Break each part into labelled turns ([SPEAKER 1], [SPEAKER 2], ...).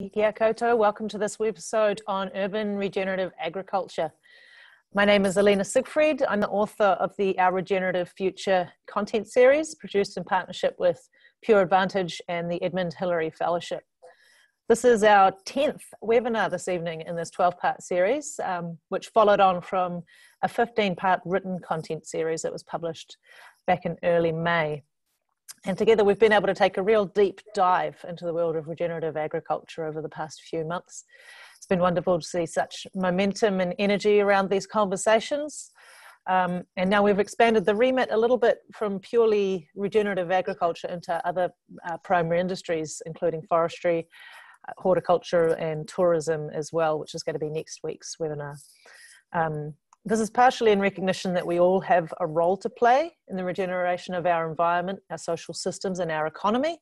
[SPEAKER 1] Kia koto, welcome to this episode on urban regenerative agriculture. My name is Alina Siegfried. I'm the author of the Our Regenerative Future content series, produced in partnership with Pure Advantage and the Edmund Hillary Fellowship. This is our 10th webinar this evening in this 12 part series, um, which followed on from a 15 part written content series that was published back in early May. And together we've been able to take a real deep dive into the world of regenerative agriculture over the past few months. It's been wonderful to see such momentum and energy around these conversations. Um, and now we've expanded the remit a little bit from purely regenerative agriculture into other uh, primary industries, including forestry, uh, horticulture, and tourism as well, which is going to be next week's webinar. Um, this is partially in recognition that we all have a role to play in the regeneration of our environment, our social systems, and our economy,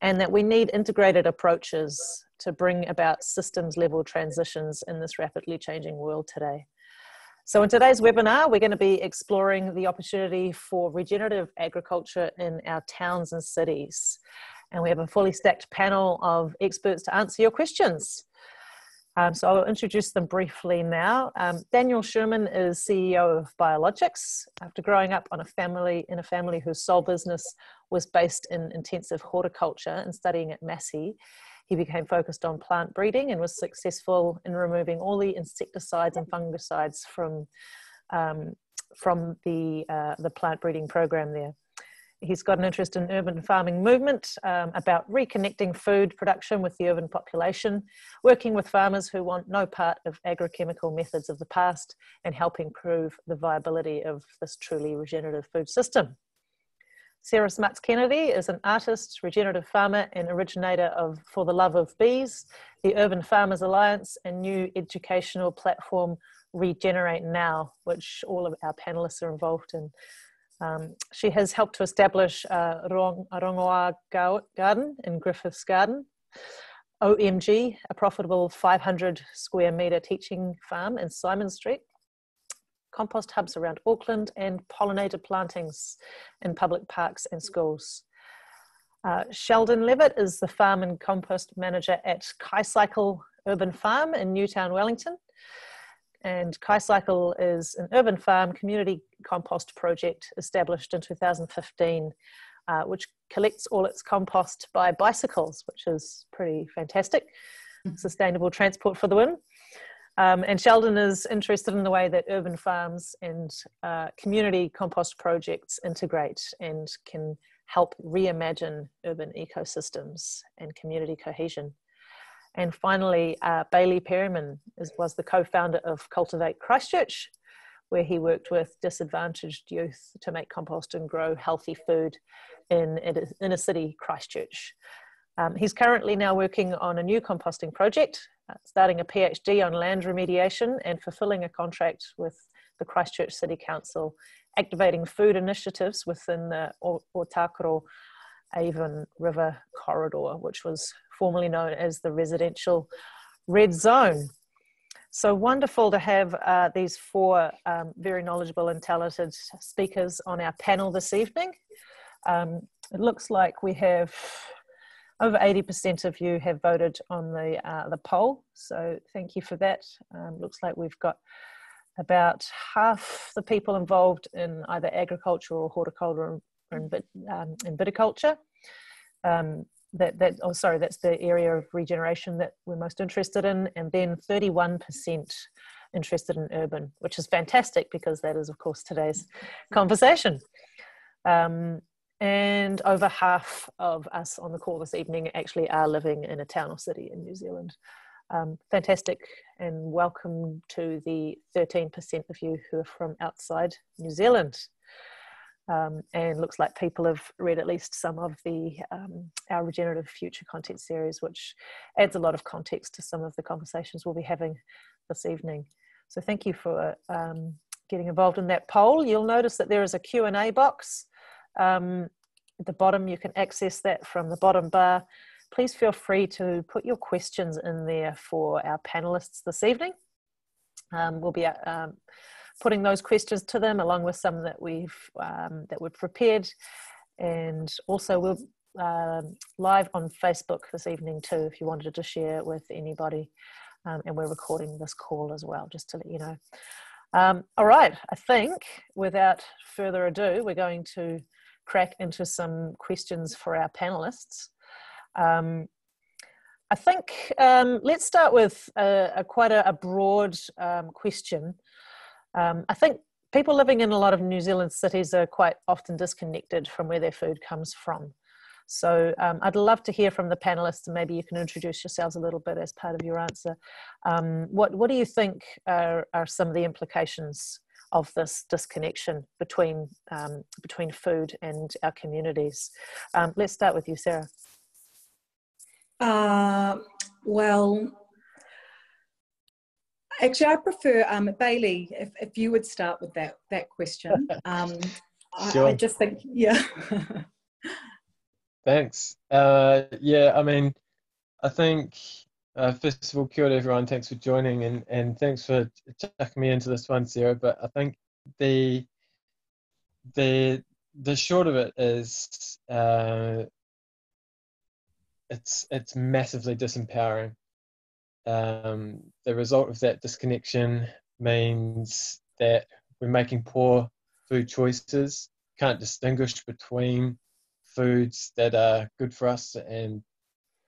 [SPEAKER 1] and that we need integrated approaches to bring about systems level transitions in this rapidly changing world today. So, in today's webinar, we're going to be exploring the opportunity for regenerative agriculture in our towns and cities. And we have a fully stacked panel of experts to answer your questions. Um, so I'll introduce them briefly now. Um, Daniel Schuurman is CEO of Biologics. After growing up on a family in a family whose sole business was based in intensive horticulture and studying at Massey, he became focused on plant breeding and was successful in removing all the insecticides and fungicides from um, from the uh, the plant breeding program there he's got an interest in urban farming movement um, about reconnecting food production with the urban population, working with farmers who want no part of agrochemical methods of the past, and helping prove the viability of this truly regenerative food system. Sarah Smuts Kennedy is an artist, regenerative farmer, and originator of For the Love of Bees, the Urban Farmers Alliance, and new educational platform Regenerate Now, which all of our panelists are involved in. Um, she has helped to establish uh, Rongoa Garden in Griffiths Garden, OMG, a profitable 500 square metre teaching farm in Simon Street, compost hubs around Auckland, and pollinator plantings in public parks and schools. Uh, Sheldon Levet is the farm and compost manager at Kaicycle Urban Farm in Newtown, Wellington. And Kaicycle is an urban farm community compost project established in 2015, uh, which collects all its compost by bicycles, which is pretty fantastic. Mm-hmm. Sustainable transport for the win. Um, and Sheldon is interested in the way that urban farms and uh, community compost projects integrate and can help reimagine urban ecosystems and community cohesion. And finally, uh, Bailey Perryman is, was the co-founder of Cultivate Christchurch, where he worked with disadvantaged youth to make compost and grow healthy food in inner city Christchurch. Um, he's currently now working on a new composting project, uh, starting a PhD on land remediation and fulfilling a contract with the Christchurch City Council, activating food initiatives within the Otakaro Avon River corridor, which was formerly known as the residential red zone. So wonderful to have uh, these four um, very knowledgeable and talented speakers on our panel this evening. Um, it looks like we have over 80% of you have voted on the, uh, the poll, so thank you for that. Um, looks like we've got about half the people involved in either agriculture or horticulture and, um, and viticulture. Um, that that oh sorry that's the area of regeneration that we're most interested in and then 31% interested in urban which is fantastic because that is of course today's conversation. Um, and over half of us on the call this evening actually are living in a town or city in new zealand. Um, fantastic and welcome to the 13% of you who are from outside new zealand um, and looks like people have read at least some of the um, our regenerative future content series which adds a lot of context to some of the conversations we'll be having this evening. So thank you for um, getting involved in that poll. You'll notice that there is a q&a box um, at the bottom. You can access that from the bottom bar. Please feel free to put your questions in there for our panelists this evening. Um, we'll be um, putting those questions to them along with some that we've um, that we've prepared and also we'll um, live on Facebook this evening too, if you wanted to share with anybody. Um, and we're recording this call as well, just to let you know. Um, all right, I think without further ado, we're going to crack into some questions for our panelists. Um, I think um, let's start with a, a quite a, a broad um, question. Um, I think people living in a lot of New Zealand cities are quite often disconnected from where their food comes from. So um, I'd love to hear from the panelists, and maybe you can introduce yourselves a little bit as part of your answer. Um, what What do you think are, are some of the implications of this disconnection between um, between food and our communities? Um, let's start with you, Sarah.
[SPEAKER 2] Uh, well, actually, I prefer um, Bailey. If, if you would start with that that question, um, sure. I, I, just think, yeah.
[SPEAKER 3] Thanks. Uh, yeah, I mean, I think uh, first of all, kia ora everyone. Thanks for joining, and and thanks for chucking me into this one, Sarah. But I think the the the short of it is uh, it's it's massively disempowering. Um, the result of that disconnection means that we're making poor food choices, can't distinguish between foods that are good for us and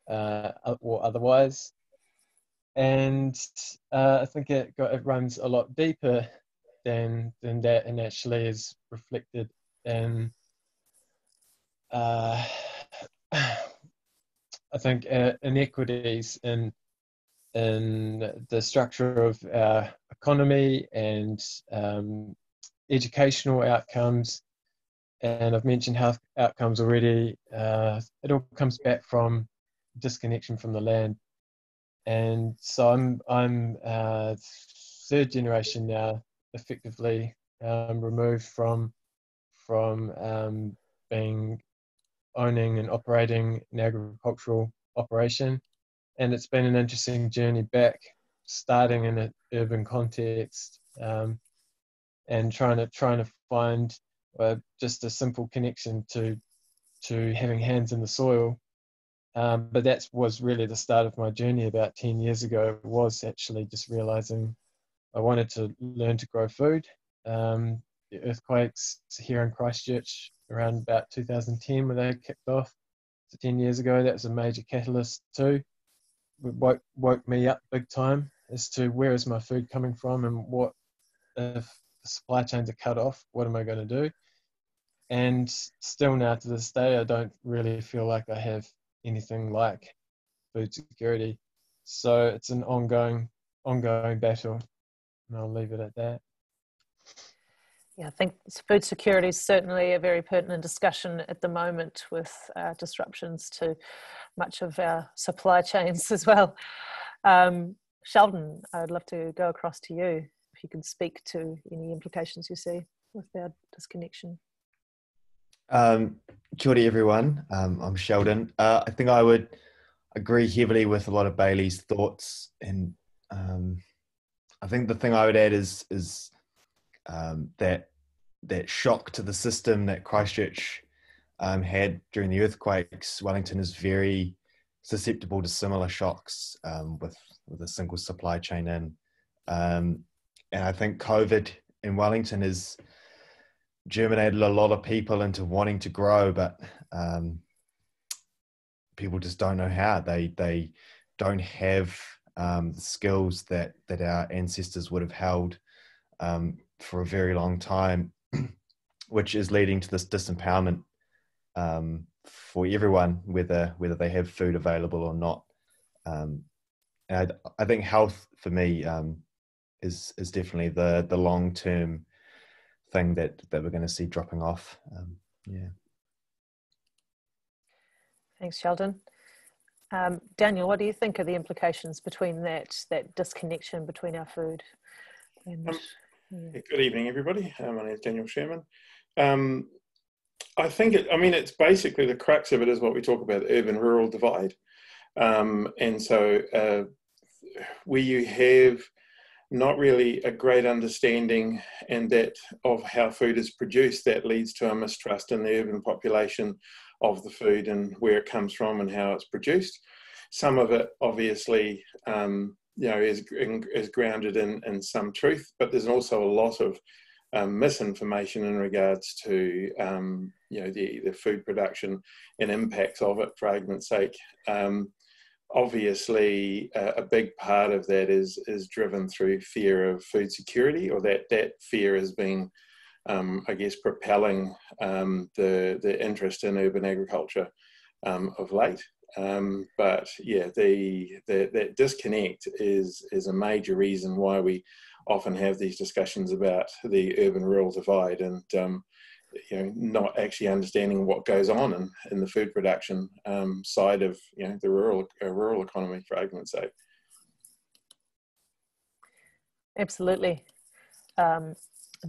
[SPEAKER 3] uh, or otherwise. And uh, I think it, got, it runs a lot deeper than than that, and actually is reflected in uh, I think uh, inequities in in the structure of our economy and um, educational outcomes. And I've mentioned health outcomes already. Uh, it all comes back from disconnection from the land. And so I'm I'm uh, third generation now, effectively um, removed from from um, being owning and operating an agricultural operation. And it's been an interesting journey back, starting in an urban context um, and trying to trying to find uh, just a simple connection to to having hands in the soil. Um, but that was really the start of my journey about 10 years ago was actually just realizing I wanted to learn to grow food. Um, the earthquakes here in Christchurch around about 2010 when they kicked off. So 10 years ago, that was a major catalyst too. Woke, woke me up big time as to where is my food coming from and what if the supply chains are cut off, what am I going to do? And still now to this day, I don't really feel like I have anything like food security. So it's an ongoing, ongoing battle, and I'll leave it at that.
[SPEAKER 1] Yeah, I think food security is certainly a very pertinent discussion at the moment with uh, disruptions to much of our supply chains as well. Um, Sheldon, I'd love to go across to you if you can speak to any implications you see with our disconnection.
[SPEAKER 4] Um, everyone, um, I'm Sheldon. Uh, I think I would agree heavily with a lot of Bailey's thoughts, and um, I think the thing I would add is is um, that that shock to the system that Christchurch um, had during the earthquakes. Wellington is very susceptible to similar shocks um, with with a single supply chain in, um, and I think COVID in Wellington has germinated a lot of people into wanting to grow, but um, people just don't know how. They they don't have um, the skills that that our ancestors would have held um, for a very long time, which is leading to this disempowerment um, for everyone, whether whether they have food available or not. Um, and I, I, think health for me um, is is definitely the the long term thing that that we're going to see dropping off. Um, yeah.
[SPEAKER 1] Thanks, Sheldon. Um, Daniel, what do you think are the implications between that that disconnection between our food and um,
[SPEAKER 5] yeah. Good evening, everybody. Uh, my name is Daniel Schuurman. Um, I think it, I mean, it's basically the crux of it is what we talk about urban rural divide. Um, and so, uh, where you have not really a great understanding and that of how food is produced, that leads to a mistrust in the urban population of the food and where it comes from and how it's produced. Some of it, obviously, um, you know, is is grounded in in some truth, but there's also a lot of um, misinformation in regards to um, you know the, the food production and impacts of it. For argument's sake, um, obviously uh, a big part of that is is driven through fear of food security, or that that fear has been, um, I guess, propelling um, the the interest in urban agriculture um, of late. Um, but yeah, the, the that disconnect is is a major reason why we often have these discussions about the urban-rural divide, and um, you know, not actually understanding what goes on in, in the food production um, side of you know the rural uh, rural economy, for argument's sake.
[SPEAKER 1] Absolutely.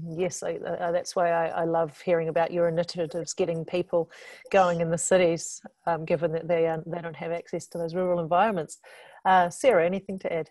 [SPEAKER 1] Yes, I, that's why I, I, love hearing about your initiatives, getting people going in the cities, um, given that they they don't have access to those rural environments. Uh, Sarah, anything to add?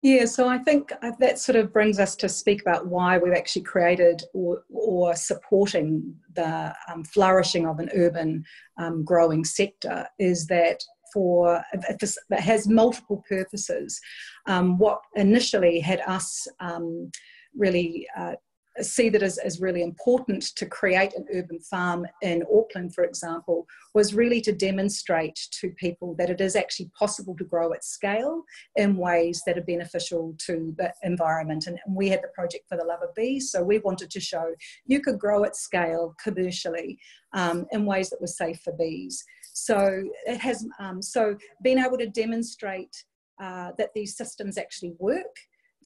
[SPEAKER 2] Yeah, so I think uh, that sort of brings us to speak about why we've actually created or, or supporting the um, flourishing of an urban um, growing sector is that for it has multiple purposes. Um, what initially had us um, really uh, see that as, as really important to create an urban farm in Auckland, for example, was really to demonstrate to people that it is actually possible to grow at scale in ways that are beneficial to the environment. And we had the project for the love of bees, so we wanted to show you could grow at scale commercially um, in ways that were safe for bees. So it has um, so being able to demonstrate uh, that these systems actually work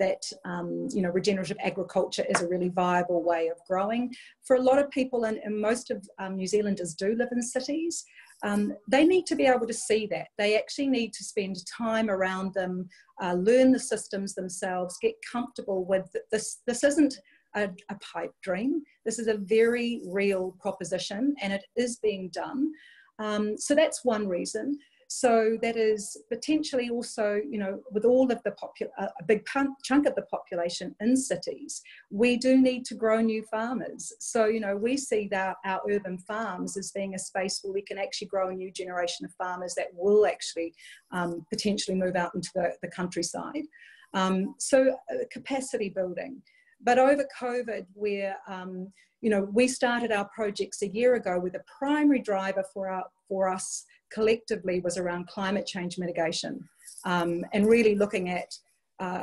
[SPEAKER 2] that um, you know regenerative agriculture is a really viable way of growing. For a lot of people, and, and most of um, New Zealanders do live in cities, um, they need to be able to see that. They actually need to spend time around them, uh, learn the systems themselves, get comfortable with this. This isn't a, a pipe dream. This is a very real proposition, and it is being done. Um, so that's one reason. So that is potentially also, you know, with all of the popu- a big chunk of the population in cities, we do need to grow new farmers. So, you know, we see that our urban farms as being a space where we can actually grow a new generation of farmers that will actually um, potentially move out into the, the countryside. Um, so uh, capacity building. But over COVID, where um, you know we started our projects a year ago with a primary driver for our for us collectively was around climate change mitigation um, and really looking at uh,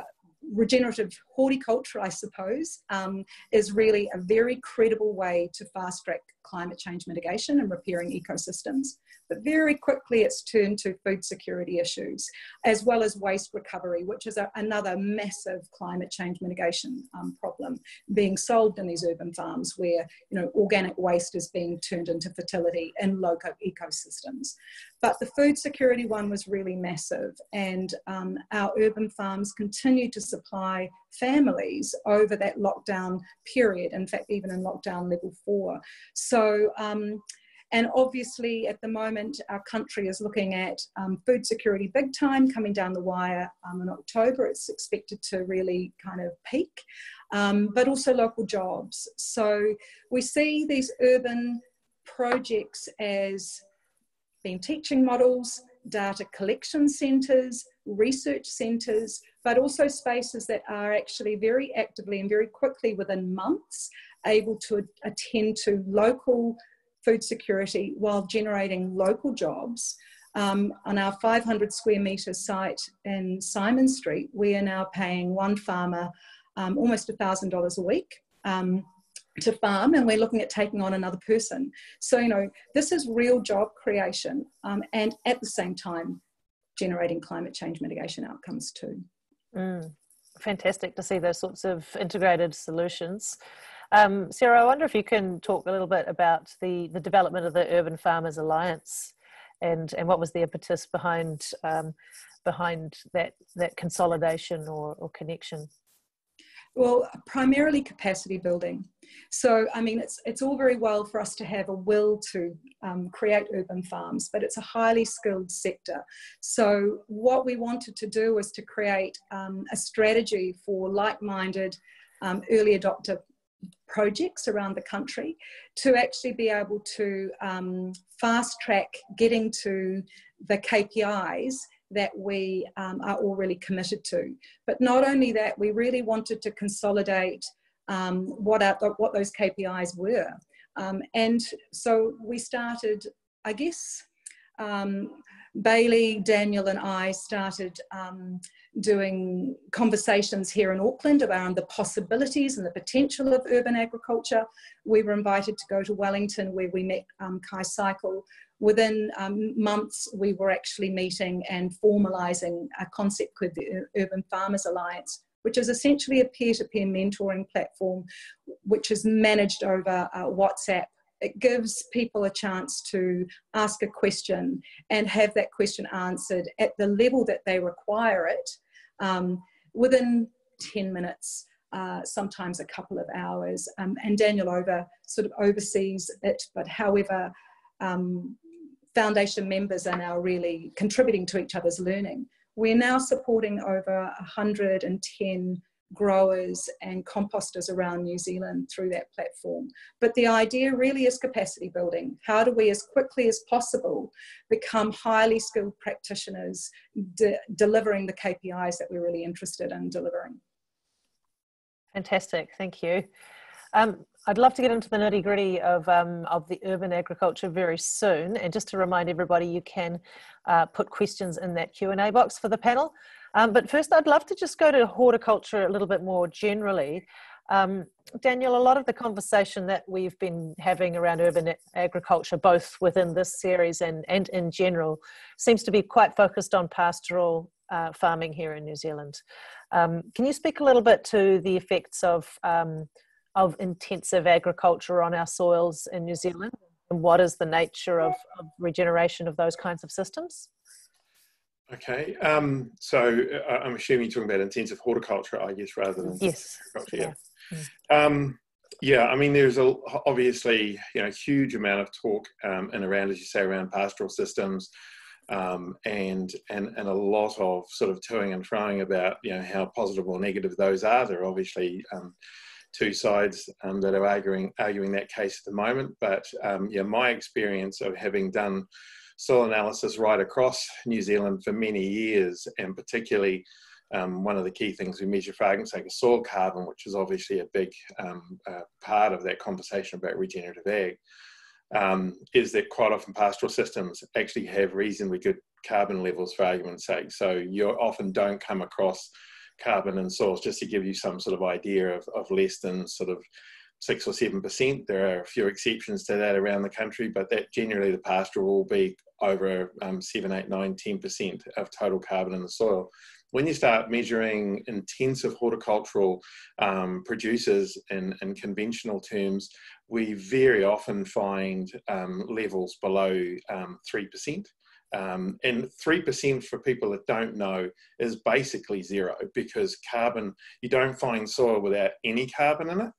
[SPEAKER 2] regenerative horticulture, I suppose, um, is really a very credible way to fast track climate change mitigation and repairing ecosystems. But very quickly it's turned to food security issues, as well as waste recovery, which is a, another massive climate change mitigation um, problem being solved in these urban farms where you know organic waste is being turned into fertility in local ecosystems. But the food security one was really massive, and um, our urban farms continue to supply families over that lockdown period, in fact, even in lockdown level four. So, um, and obviously, at the moment, our country is looking at um, food security big time coming down the wire um, in October. It's expected to really kind of peak, um, but also local jobs. So we see these urban projects as being teaching models, data collection centres, research centres, but also spaces that are actually very actively and very quickly within months able to attend to local food security while generating local jobs. Um, on our 500 square metre site in Simon Street, we are now paying one farmer um, almost $1,000 a week. Um, to farm and we're looking at taking on another person. So, you know, this is real job creation um, and at the same time generating climate change mitigation outcomes too.
[SPEAKER 1] Mm, fantastic to see those sorts of integrated solutions. Um, Sarah, I wonder if you can talk a little bit about the, the development of the Urban Farmers Alliance and, and what was the impetus behind, um, behind that, that consolidation or, or connection?
[SPEAKER 2] Well, primarily capacity building. So, I mean, it's, it's all very well for us to have a will to um, create urban farms, but it's a highly skilled sector. So, what we wanted to do was to create um, a strategy for like minded um, early adopter projects around the country to actually be able to um, fast track getting to the KPIs that we um, are all really committed to. But not only that, we really wanted to consolidate um, what, our, what those KPIs were. Um, and so we started, I guess, um, Bailey, Daniel, and I started um, doing conversations here in Auckland around the possibilities and the potential of urban agriculture. We were invited to go to Wellington where we met um, Kai Cycle. Within um, months, we were actually meeting and formalising a concept called the Urban Farmers Alliance, which is essentially a peer-to-peer mentoring platform which is managed over uh, WhatsApp it gives people a chance to ask a question and have that question answered at the level that they require it um, within 10 minutes, uh, sometimes a couple of hours. Um, and Daniel Over sort of oversees it, but however, um, foundation members are now really contributing to each other's learning. We're now supporting over 110 growers and composters around New Zealand through that platform. But the idea really is capacity building. How do we, as quickly as possible, become highly skilled practitioners de delivering the KPIs that we're really interested in delivering?
[SPEAKER 1] Fantastic, thank you. Um, I'd love to get into the nitty gritty of, um, of the urban agriculture very soon. And just to remind everybody, you can uh, put questions in that Q&A box for the panel. Um, but first, I'd love to just go to horticulture a little bit more generally. Um, Daniel, a lot of the conversation that we've been having around urban agriculture, both within this series and, and in general, seems to be quite focused on pastoral uh, farming here in New Zealand. Um, can you speak a little bit to the effects of, um, of intensive agriculture on our soils in New Zealand? And what is the nature of, of regeneration of those kinds of systems?
[SPEAKER 5] Okay, um, so uh, I'm assuming you're talking about intensive horticulture, I guess, rather than
[SPEAKER 1] yes,
[SPEAKER 5] yeah. Yeah. Um, yeah, I mean, there's a, obviously you know huge amount of talk um, and around, as you say, around pastoral systems, um, and and and a lot of sort of toing and froing about you know how positive or negative those are. There are obviously um, two sides um, that are arguing arguing that case at the moment, but um, yeah, my experience of having done soil analysis right across New Zealand for many years, and particularly um, one of the key things we measure for argument's sake soil carbon, which is obviously a big um, uh, part of that conversation about regenerative ag, um, is that quite often pastoral systems actually have reasonably good carbon levels for argument's sake. So you often don't come across carbon in soils, just to give you some sort of idea of, of less than sort of six or seven percent. There are a few exceptions to that around the country, but that generally the pastoral will be over um, seven, eight, nine, ten percent of total carbon in the soil. When you start measuring intensive horticultural um, producers in, in conventional terms, we very often find um, levels below um, three percent. Um, and 3% for people that don't know is basically zero because carbon, you don't find soil without any carbon in it.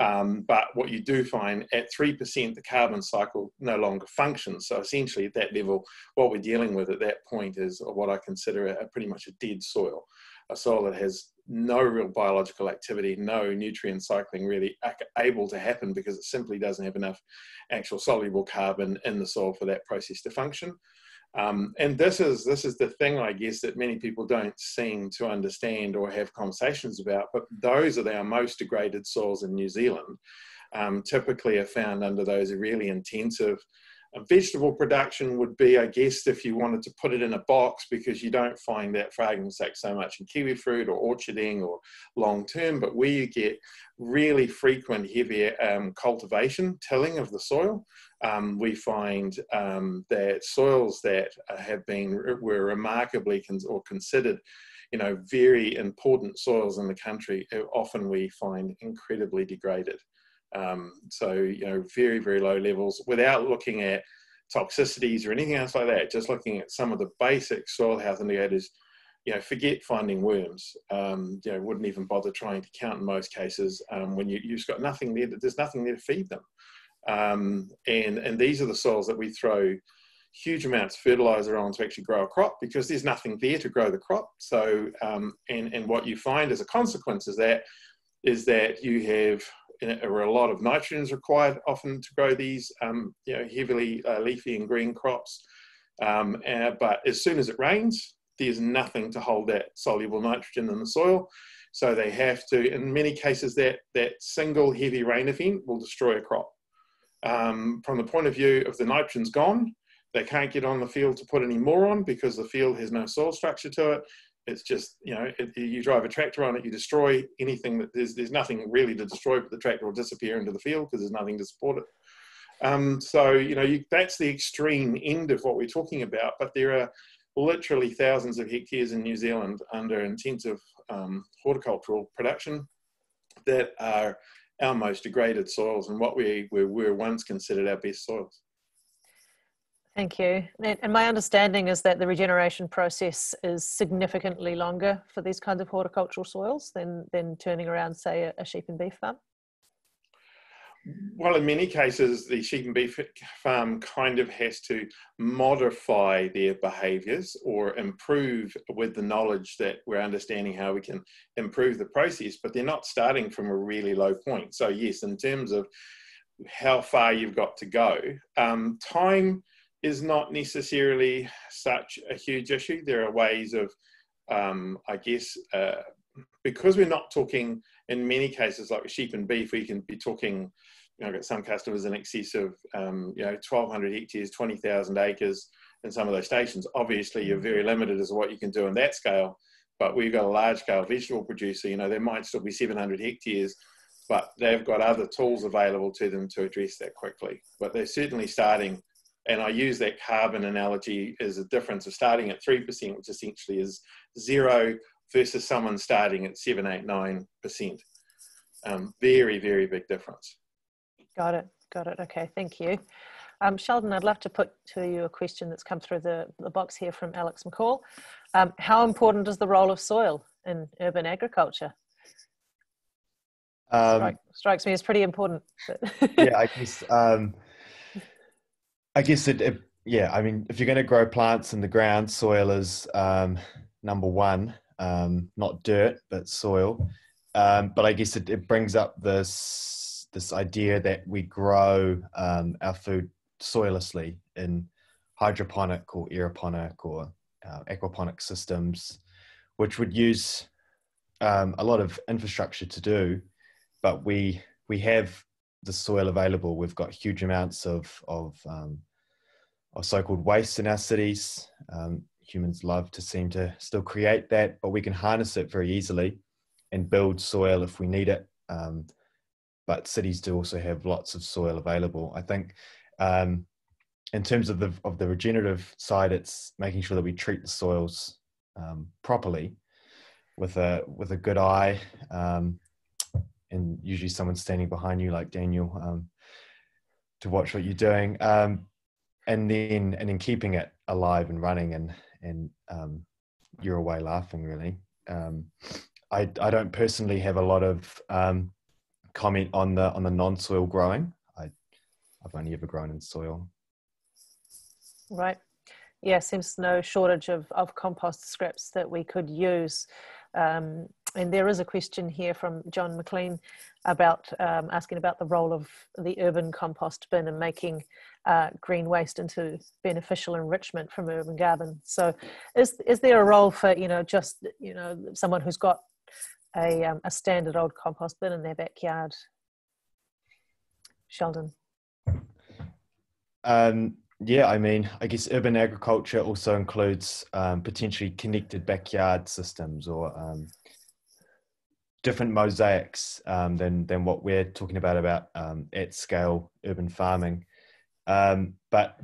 [SPEAKER 5] Um, but what you do find at 3%, the carbon cycle no longer functions. So essentially at that level, what we're dealing with at that point is what I consider a, a pretty much a dead soil, a soil that has no real biological activity, no nutrient cycling really able to happen because it simply doesn't have enough actual soluble carbon in the soil for that process to function. Um, and this is this is the thing, I guess, that many people don't seem to understand or have conversations about. But those are our most degraded soils in New Zealand. Um, typically, are found under those really intensive vegetable production would be, I guess, if you wanted to put it in a box, because you don't find that, for argument's so much in kiwi fruit or orcharding or long term, but where you get really frequent heavy um, cultivation, tilling of the soil, um, we find um, that soils that have been, were remarkably or considered you know, very important soils in the country, often we find incredibly degraded. Um, so, you know, very, very low levels without looking at toxicities or anything else like that, just looking at some of the basic soil health indicators, you know, forget finding worms. Um, you know, wouldn't even bother trying to count in most cases um, when you, you've got nothing there, there's nothing there to feed them. Um, and, and these are the soils that we throw huge amounts of fertilizer on to actually grow a crop because there's nothing there to grow the crop. So, um, and, and what you find as a consequence is that, is that you have where a lot of nitrogen is required often to grow these um, you know, heavily uh, leafy and green crops. Um, and, but as soon as it rains, there's nothing to hold that soluble nitrogen in the soil. So they have to, in many cases, that, that single heavy rain event will destroy a crop. Um, from the point of view of the nitrogen's gone, they can't get on the field to put any more on because the field has no soil structure to it. It's just, you know, it, you drive a tractor on it, you destroy anything that there's, there's nothing really to destroy, but the tractor will disappear into the field because there's nothing to support it. Um, so, you know, you, that's the extreme end of what we're talking about, but there are literally thousands of hectares in New Zealand under intensive um, horticultural production that are our most degraded soils and what we, we were once considered our best soils.
[SPEAKER 1] Thank you. And my understanding is that the regeneration process is significantly longer for these kinds of horticultural soils than, than turning around, say, a sheep and beef farm.
[SPEAKER 5] Well, in many cases, the sheep and beef farm kind of has to modify their behaviours or improve with the knowledge that we're understanding how we can improve the process, but they're not starting from a really low point. So, yes, in terms of how far you've got to go, um, time is not necessarily such a huge issue. There are ways of, um, I guess, uh, because we're not talking in many cases like sheep and beef, we can be talking. You know, I've got some customers in excess of um, you know 1,200 hectares, 20,000 acres in some of those stations. Obviously, you're very limited as to what you can do on that scale. But we've got a large scale vegetable producer. You know, there might still be 700 hectares, but they've got other tools available to them to address that quickly. But they're certainly starting and I use that carbon analogy as a difference of starting at 3%, which essentially is zero versus someone starting at seven, eight, nine percent. Um, very, very big difference.
[SPEAKER 1] Got it. Got it. Okay. Thank you. Um, Sheldon, I'd love to put to you a question that's come through the, the box here from Alex McCall. Um, how important is the role of soil in urban agriculture? Um, Strike, strikes me as pretty important.
[SPEAKER 4] yeah, I guess. Um, I guess it, it, Yeah, I mean, if you're going to grow plants in the ground, soil is um, number one um, not dirt but soil. Um, but I guess it, it, brings up this this idea that we grow um, our food soillessly in hydroponic or aeroponic or uh, aquaponic systems, which would use um, a lot of infrastructure to do, but we we have the soil available. We've got huge amounts of of, um, of so-called waste in our cities. Um, humans love to seem to still create that, but we can harness it very easily and build soil if we need it. Um, but cities do also have lots of soil available. I think um, in terms of the of the regenerative side, it's making sure that we treat the soils um, properly with a with a good eye, um, and usually someone standing behind you, like Daniel, um, to watch what you're doing. Um, and then and then keeping it alive and running and and um, you're away laughing really. Um, I, I don't personally have a lot of um, comment on the on the non-soil growing. I I've only ever grown in soil.
[SPEAKER 1] Right. Yeah, seems no shortage of, of compost scraps that we could use. Um, and there is a question here from John McLean about um, asking about the role of the urban compost bin and making uh, green waste into beneficial enrichment from urban gardens. So, is is there a role for you know just you know someone who's got a um, a standard old compost bin in their backyard? Sheldon.
[SPEAKER 4] Um, yeah, I mean, I guess urban agriculture also includes um, potentially connected backyard systems or um, different mosaics um, than than what we're talking about about um, at scale urban farming. Um, but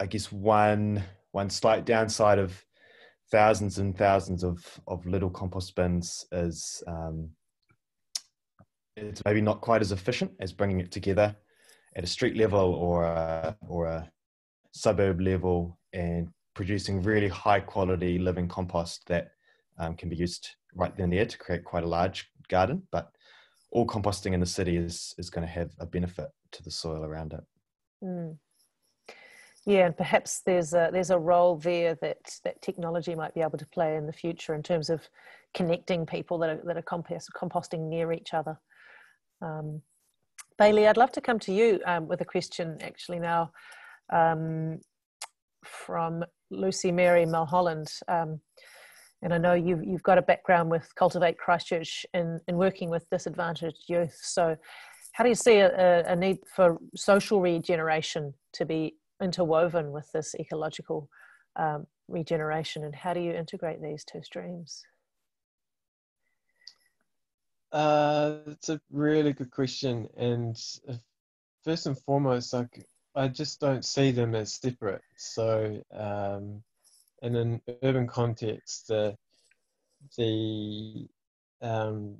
[SPEAKER 4] I guess one one slight downside of thousands and thousands of of little compost bins is um, it's maybe not quite as efficient as bringing it together at a street level or a, or a suburb level and producing really high quality living compost that um, can be used right then and there to create quite a large garden. But all composting in the city is is going to have a benefit to the soil around it.
[SPEAKER 1] Mm. Yeah, and perhaps there's a there's a role there that that technology might be able to play in the future in terms of connecting people that are that are compost, composting near each other. Um, Bailey, I'd love to come to you um, with a question actually now um, from Lucy Mary Mulholland. Um, and I know you've, you've got a background with Cultivate Christchurch in, in working with disadvantaged youth. So, how do you see a, a need for social regeneration to be interwoven with this ecological um, regeneration, and how do you integrate these two streams?
[SPEAKER 3] Uh, it's a really good question, and first and foremost, like I just don't see them as separate. So, um, in an urban context, the the um,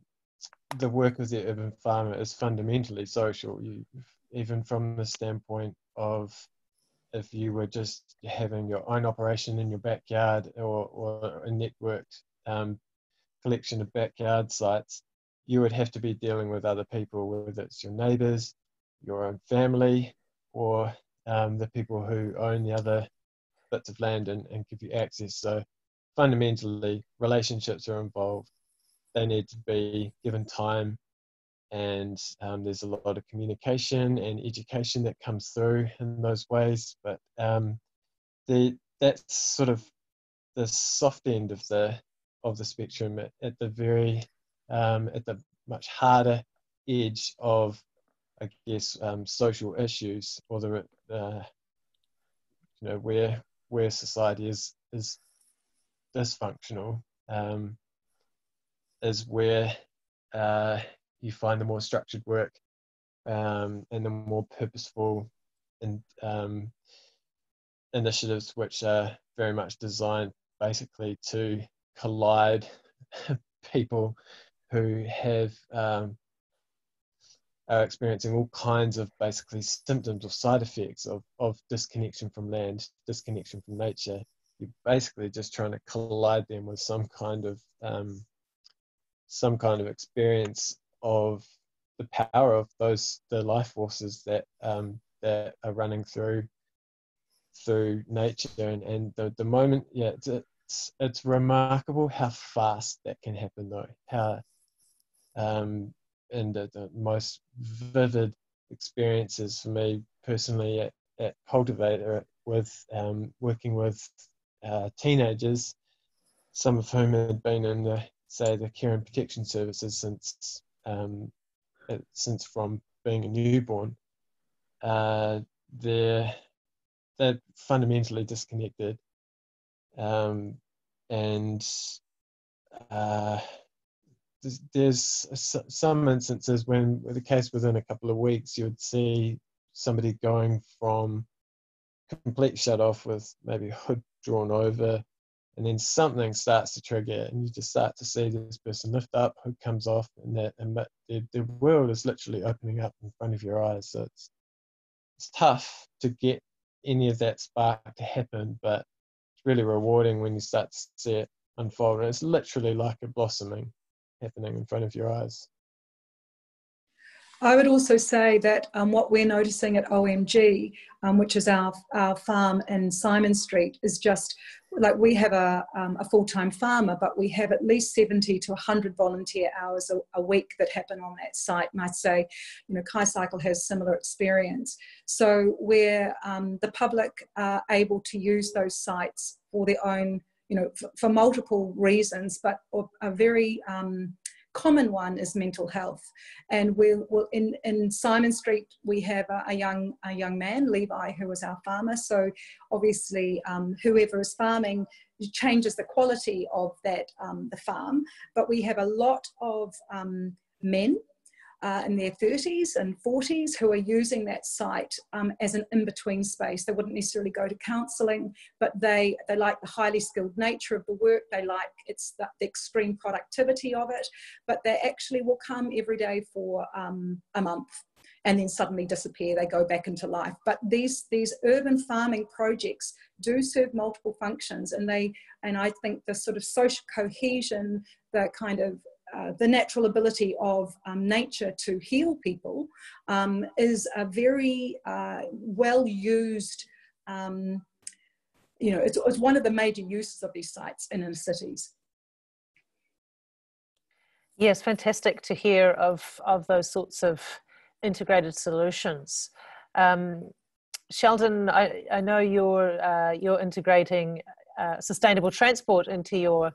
[SPEAKER 3] the work of the urban farmer is fundamentally social. You, even from the standpoint of if you were just having your own operation in your backyard or, or a networked um, collection of backyard sites, you would have to be dealing with other people, whether it's your neighbors, your own family, or um, the people who own the other bits of land and, and give you access. So fundamentally, relationships are involved. They need to be given time, and um, there's a lot of communication and education that comes through in those ways. But um, the that's sort of the soft end of the of the spectrum at, at the very um, at the much harder edge of I guess um, social issues or the uh, you know where where society is is dysfunctional um, is where uh, you find the more structured work um, and the more purposeful and um, initiatives which are very much designed basically to collide people who have um, are experiencing all kinds of basically symptoms or side effects of, of disconnection from land, disconnection from nature. You're basically just trying to collide them with some kind of um, some kind of experience of the power of those the life forces that um, that are running through through nature. And, and the, the moment yeah it's, it's it's remarkable how fast that can happen though. How um, and the, the, most vivid experiences for me personally at, at Cultivator with um, working with uh, teenagers, some of whom had been in the say the care and protection services since um, since from being a newborn. Uh, they're they're fundamentally disconnected, um, and uh, there's, there's some instances when, with the case within a couple of weeks, you would see somebody going from complete shut off with maybe hood drawn over, and then something starts to trigger, and you just start to see this person lift up, hood comes off, and that and the, the world is literally opening up in front of your eyes. So it's it's tough to get any of that spark to happen, but it's really rewarding when you start to see it unfold. And it's literally like a blossoming happening in front of your eyes.
[SPEAKER 2] I would also say that um, what we're noticing at OMG, um, which is our, our farm in Simon Street, is just like we have a, um, a full time farmer, but we have at least 70 to 100 volunteer hours a, a, week that happen on that site. And I'd say, you know, Kai Cycle has similar experience. So, where um, the public are able to use those sites for their own you know, for, for multiple reasons, but a very um, common one is mental health. And we will in, in Simon Street, we have a, a, young, a young man, Levi, who is our farmer. So obviously, um, whoever is farming changes the quality of that, um, the farm. But we have a lot of um, men uh, in their 30s and 40s who are using that site um, as an in-between space. They wouldn't necessarily go to counselling, but they, they like the highly skilled nature of the work. They like it's the, the extreme productivity of it, but they actually will come every day for um, a month and then suddenly disappear they go back into life but these these urban farming projects do serve multiple functions and they and i think the sort of social cohesion the kind of uh, the natural ability of um, nature to heal people um, is a very uh, well used, um, you know, it's, it's, one of the major uses of these sites in inner cities.
[SPEAKER 1] Yes, fantastic to hear of, of those sorts of integrated solutions. Um, Sheldon, I, I know you're uh, you're integrating uh, sustainable transport into your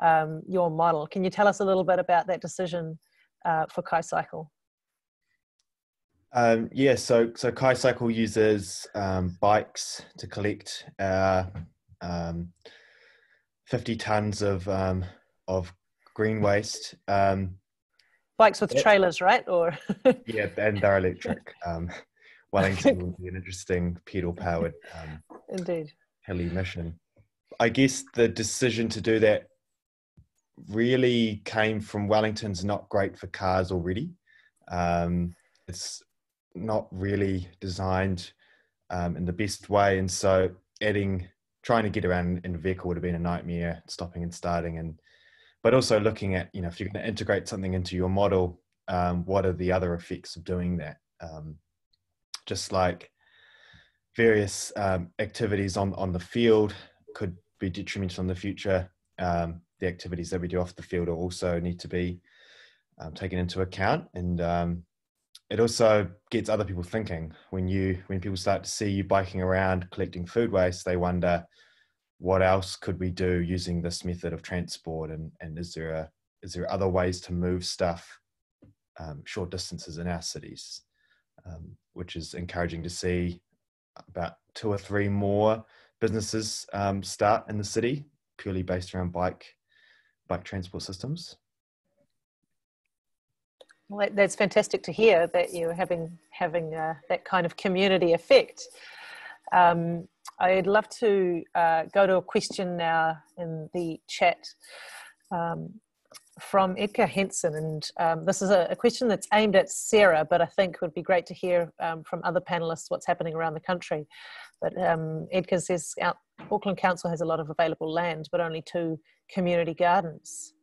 [SPEAKER 1] um, your model. Can you tell us a little bit about that decision uh, for KaiCycle?
[SPEAKER 4] Um, yeah, so so KaiCycle uses um, bikes to collect uh, um, 50 tons of um, of green waste. Um,
[SPEAKER 1] bikes with trailers, right? Or
[SPEAKER 4] yeah, and they're electric. Um, Wellington will be an interesting pedal powered
[SPEAKER 1] indeed
[SPEAKER 4] heli mission. I guess the decision to do that really came from Wellington's not great for cars already. Um, it's not really designed um, in the best way, and so adding trying to get around in a vehicle would have been a nightmare. Stopping and starting, and but also looking at you know if you're going to integrate something into your model, um, what are the other effects of doing that? Um, just like various um, activities on on the field could be detrimental in the future. Um, the activities that we do off the field also need to be um, taken into account, and um, it also gets other people thinking. When you when people start to see you biking around collecting food waste, they wonder what else could we do using this method of transport, and and is there a is there other ways to move stuff um, short distances in our cities, um, which is encouraging to see about two or three more businesses um, start in the city purely based around bike bike transport systems.
[SPEAKER 1] Well, that's fantastic to hear that you're having having uh, that kind of community effect. Um, I'd love to uh, go to a question now in the chat um, from Edgar Henson, and um, this is a, a, question that's aimed at Sarah, but I think would be great to hear um, from other panelists what's happening around the country. But um, Edgar says Auckland Council has a lot of available land, but only two community gardens.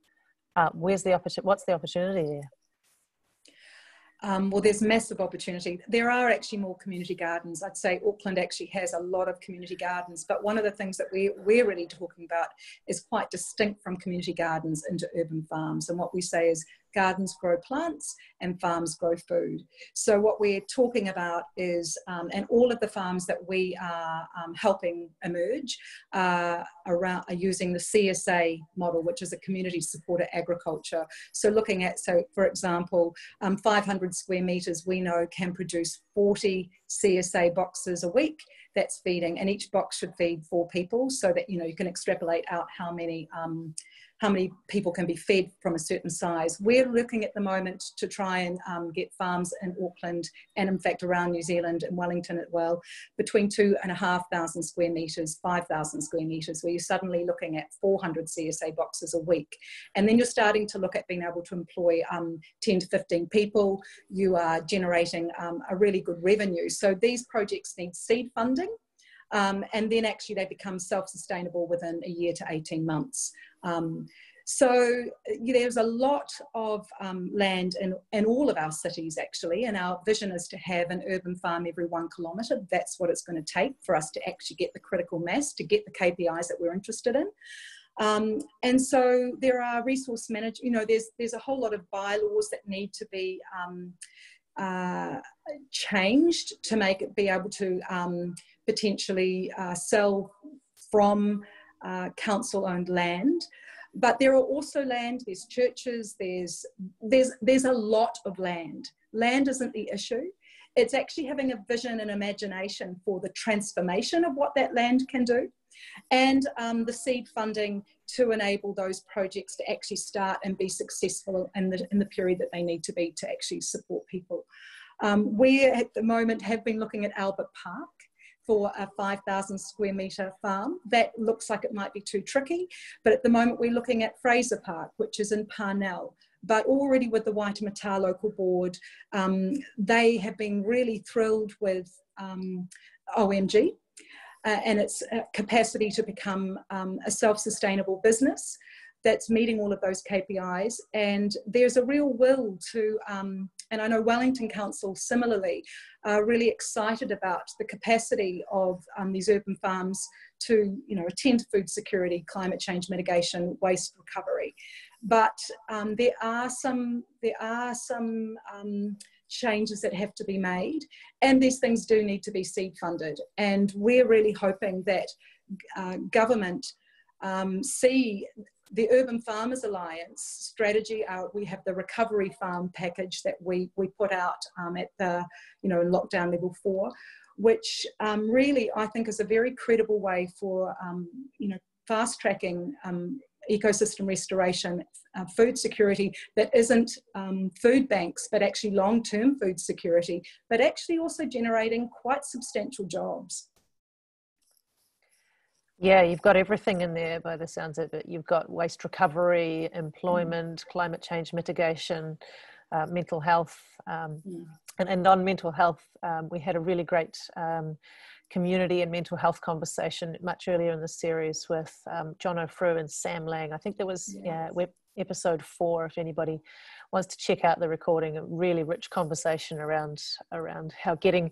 [SPEAKER 1] Uh, where's the opportunity? What's the opportunity there?
[SPEAKER 2] Um, well, there's massive opportunity. There are actually more community gardens. I'd say Auckland actually has a lot of community gardens, but one of the things that we, we're really talking about is quite distinct from community gardens into urban farms. And what we say is gardens grow plants and farms grow food. So what we're talking about is, um, and all of the farms that we are um, helping emerge uh, around, are using the CSA model, which is a community supported agriculture. So looking at, so for example, um, 500 square meters we know can produce 40 CSA boxes a week that's feeding and each box should feed four people so that you know you can extrapolate out how many um, how many people can be fed from a certain size. We're looking at the moment to try and um, get farms in Auckland and in fact around New Zealand and Wellington as well, between two and a half thousand square metres, 5,000 square metres, where you're suddenly looking at 400 CSA boxes a week. And then you're starting to look at being able to employ um, 10 to 15 people. You are generating um, a really good revenue. So these projects need seed funding. Um, and then actually they become self-sustainable within a year to 18 months. Um, so there's a lot of um, land in, in all of our cities actually, and our vision is to have an urban farm every one kilometre. That's what it's going to take for us to actually get the critical mass, to get the KPIs that we're interested in. Um, and so there are resource manage. You know, there's there's a whole lot of bylaws that need to be um, uh, changed to make it be able to um, potentially uh, sell from uh, council owned land. But there are also land, there's churches, there's, there's, there's a lot of land. Land isn't the issue. It's actually having a vision and imagination for the transformation of what that land can do and um, the seed funding to enable those projects to actually start and be successful in the, in the period that they need to be to actually support people. Um, we at the moment have been looking at Albert Park for a 5,000 square metre farm. That looks like it might be too tricky, but at the moment we're looking at Fraser Park, which is in Parnell. But already with the Waitemata local board, um, they have been really thrilled with um, OMG uh, and its uh, capacity to become um, a self-sustainable business that's meeting all of those KPIs. And there's a real will to, um, and I know Wellington Council similarly are really excited about the capacity of um, these urban farms to, you know, attend to food security, climate change mitigation, waste recovery. But um, there are some, there are some um, changes that have to be made, and these things do need to be seed funded. And we're really hoping that uh, government um, see the Urban Farmers Alliance strategy. Uh, we have the recovery farm package that we we put out um, at the you know lockdown level four, which um, really I think is a very credible way for um, you know fast tracking um, ecosystem restoration, uh, food security that isn't um, food banks, but actually long term food security, but actually also generating quite substantial jobs.
[SPEAKER 1] Yeah, you've got everything in there by the sounds of it. You've got waste recovery, employment, mm. climate change mitigation, uh, mental health. Um, mm. and, and on mental health, um, we had a really great um, community and mental health conversation much earlier in the series with um, John O'Frew and Sam Lang. I think there was yes. yeah, episode four if anybody wants to check out the recording a really rich conversation around around how getting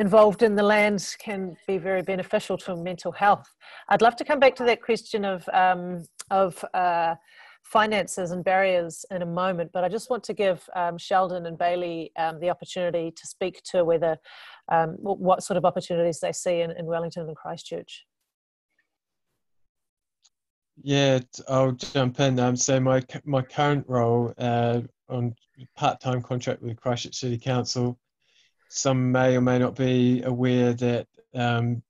[SPEAKER 1] involved in the land can be very beneficial to mental health i'd love to come back to that question of um, of uh, finances and barriers in a moment, but I just want to give um, Sheldon and Bailey um, the opportunity to speak to whether um, what sort of opportunities they see in, in Wellington and Christchurch.
[SPEAKER 3] Yeah, I'll jump in. Um, so my my current role uh, on part-time contract with Christchurch City Council. Some may or may not be aware that um,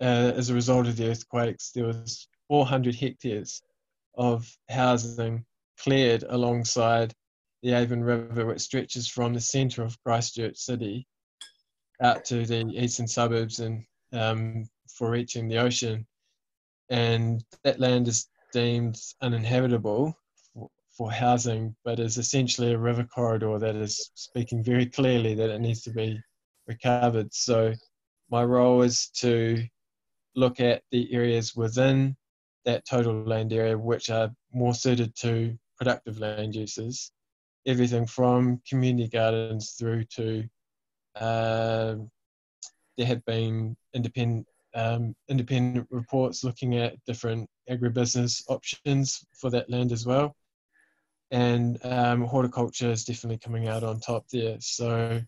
[SPEAKER 3] uh, as a result of the earthquakes, there was 400 hectares of housing cleared alongside the Avon River, which stretches from the centre of Christchurch City out to the eastern suburbs and um, for reaching the ocean and that land is deemed uninhabitable for, for housing, but is essentially a river corridor that is speaking very clearly that it needs to be recovered. So my role is to look at the areas within that total land area which are more suited to productive land uses, everything from community gardens through to uh, there have been independent um, independent reports looking at different agribusiness options for that land as well. And um, horticulture is definitely coming out on top there. So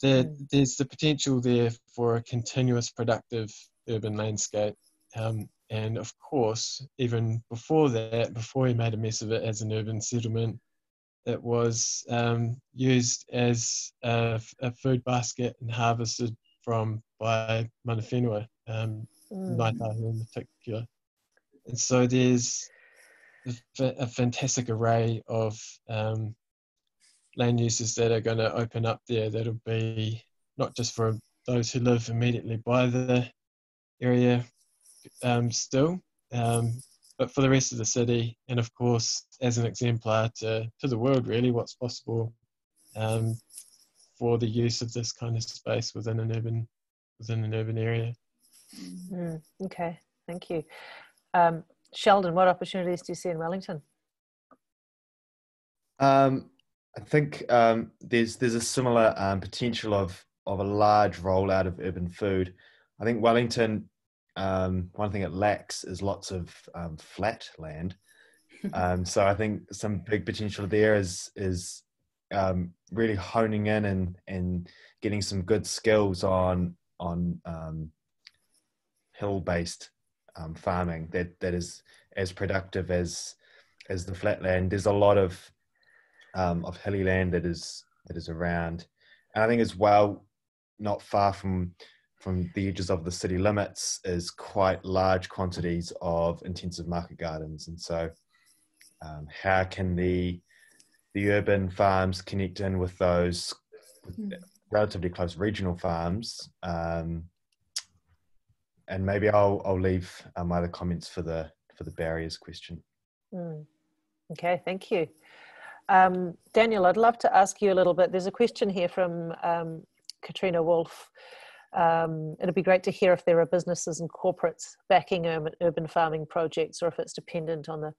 [SPEAKER 3] there, there's the potential there for a continuous productive urban landscape. Um, and of course, even before that, before he made a mess of it as an urban settlement, it was um, used as a, a, food basket and harvested from by Mana Whenua, um, mm. in particular. And so there's a, a fantastic array of um, land uses that are going to open up there that'll be not just for those who live immediately by the area um, still, um, but for the rest of the city, and of course, as an exemplar to, to the world, really, what's possible um, for the use of this kind of space within an urban within an urban area.
[SPEAKER 1] Mm, okay, thank you. Um, Sheldon, what opportunities do you see in Wellington?
[SPEAKER 4] Um, I think um, there's there's a similar um, potential of of a large rollout of urban food. I think Wellington, um, one thing it lacks is lots of um, flat land. so I think some big potential there is is um, really honing in and and getting some good skills on on um, hill based um, farming that that is as productive as as the flatland. There's a lot of um, of hilly land that is that is around, and I think as well, not far from from the edges of the city limits is quite large quantities of intensive market gardens, and so um, how can the the urban farms connect in with those mm. relatively close regional farms. Um, and maybe I'll I'll leave uh, my other comments for the for the barriers question.
[SPEAKER 1] Mm. Okay, thank you. Um, Daniel, I'd love to ask you a little bit. There's a question here from um, Katrina Wolf. Um, it'd be great to hear if there are businesses and corporates backing urban, urban farming projects or if it's dependent on the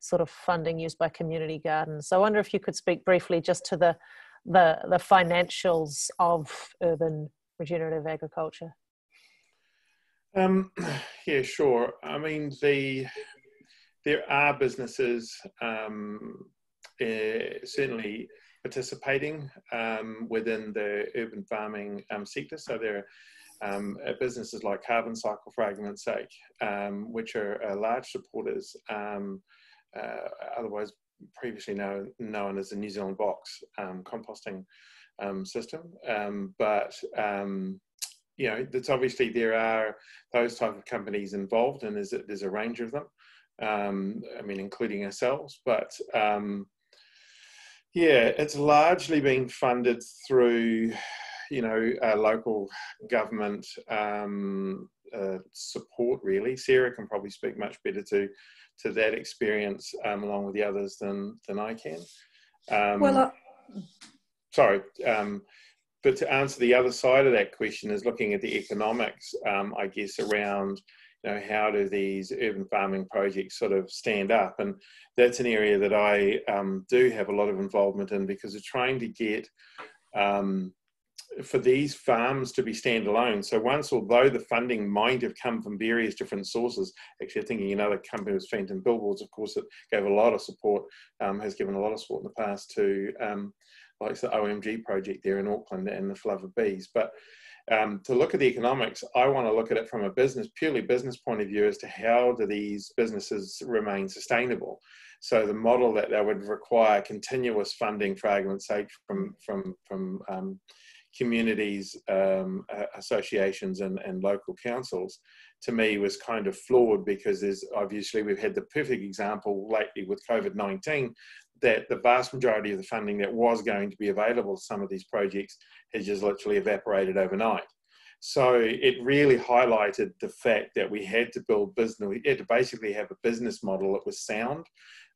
[SPEAKER 1] sort of funding used by community gardens. So I wonder if you could speak briefly just to the the, the financials of urban regenerative agriculture.
[SPEAKER 5] Um, yeah, sure. I mean, the there are businesses, um, uh, certainly participating um, within the urban farming um, sector. So there are um, uh, businesses like Carbon Cycle, for argument's sake, um, which are, are, large supporters, um, uh, otherwise previously known, known as the New Zealand Box composting system. but you know, it's obviously there are those type of companies involved, and there's a, there's a range of them. Um, I mean, including ourselves, but um, yeah, it's largely been funded through, you know, uh, local government um, uh, support. Really, Sarah can probably speak much better to to that experience um, along with the others than than I can. Um, well, uh... sorry. Um, but to answer the other side of that question is looking at the economics, um, I guess, around you know how do these urban farming projects sort of stand up, and that's an area that I um, do have a lot of involvement in because of trying to get um, for these farms to be standalone. So once, although the funding might have come from various different sources, actually thinking another company was Phantom Billboards, of course, that gave a lot of support, um, has given a lot of support in the past to um, like the OMG project there in Auckland and the Flava Bees. But um, to look at the economics, I want to look at it from a business, purely business point of view as to how do these businesses remain sustainable. So the model that they would require continuous funding, for argument's sake, from from from um, communities, um, associations, and, and local councils, to me was kind of flawed because there's obviously we've had the perfect example lately with COVID 19 that the vast majority of the funding that was going to be available to some of these projects has just literally evaporated overnight. So it really highlighted the fact that we had to build business, we had to basically have a business model that was sound.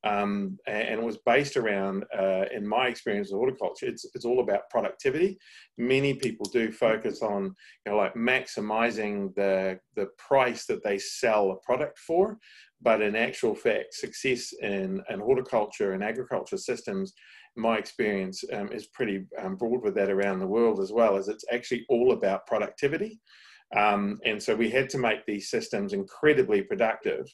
[SPEAKER 5] Um, and it was based around, uh, in my experience with horticulture, it's, it's all about productivity. Many people do focus on, you know, like maximizing the, the price that they sell a product for, but in actual fact, success in, in horticulture and agriculture systems, my experience um, is pretty um, broad with that around the world as well, as it's actually all about productivity. Um, and so we had to make these systems incredibly productive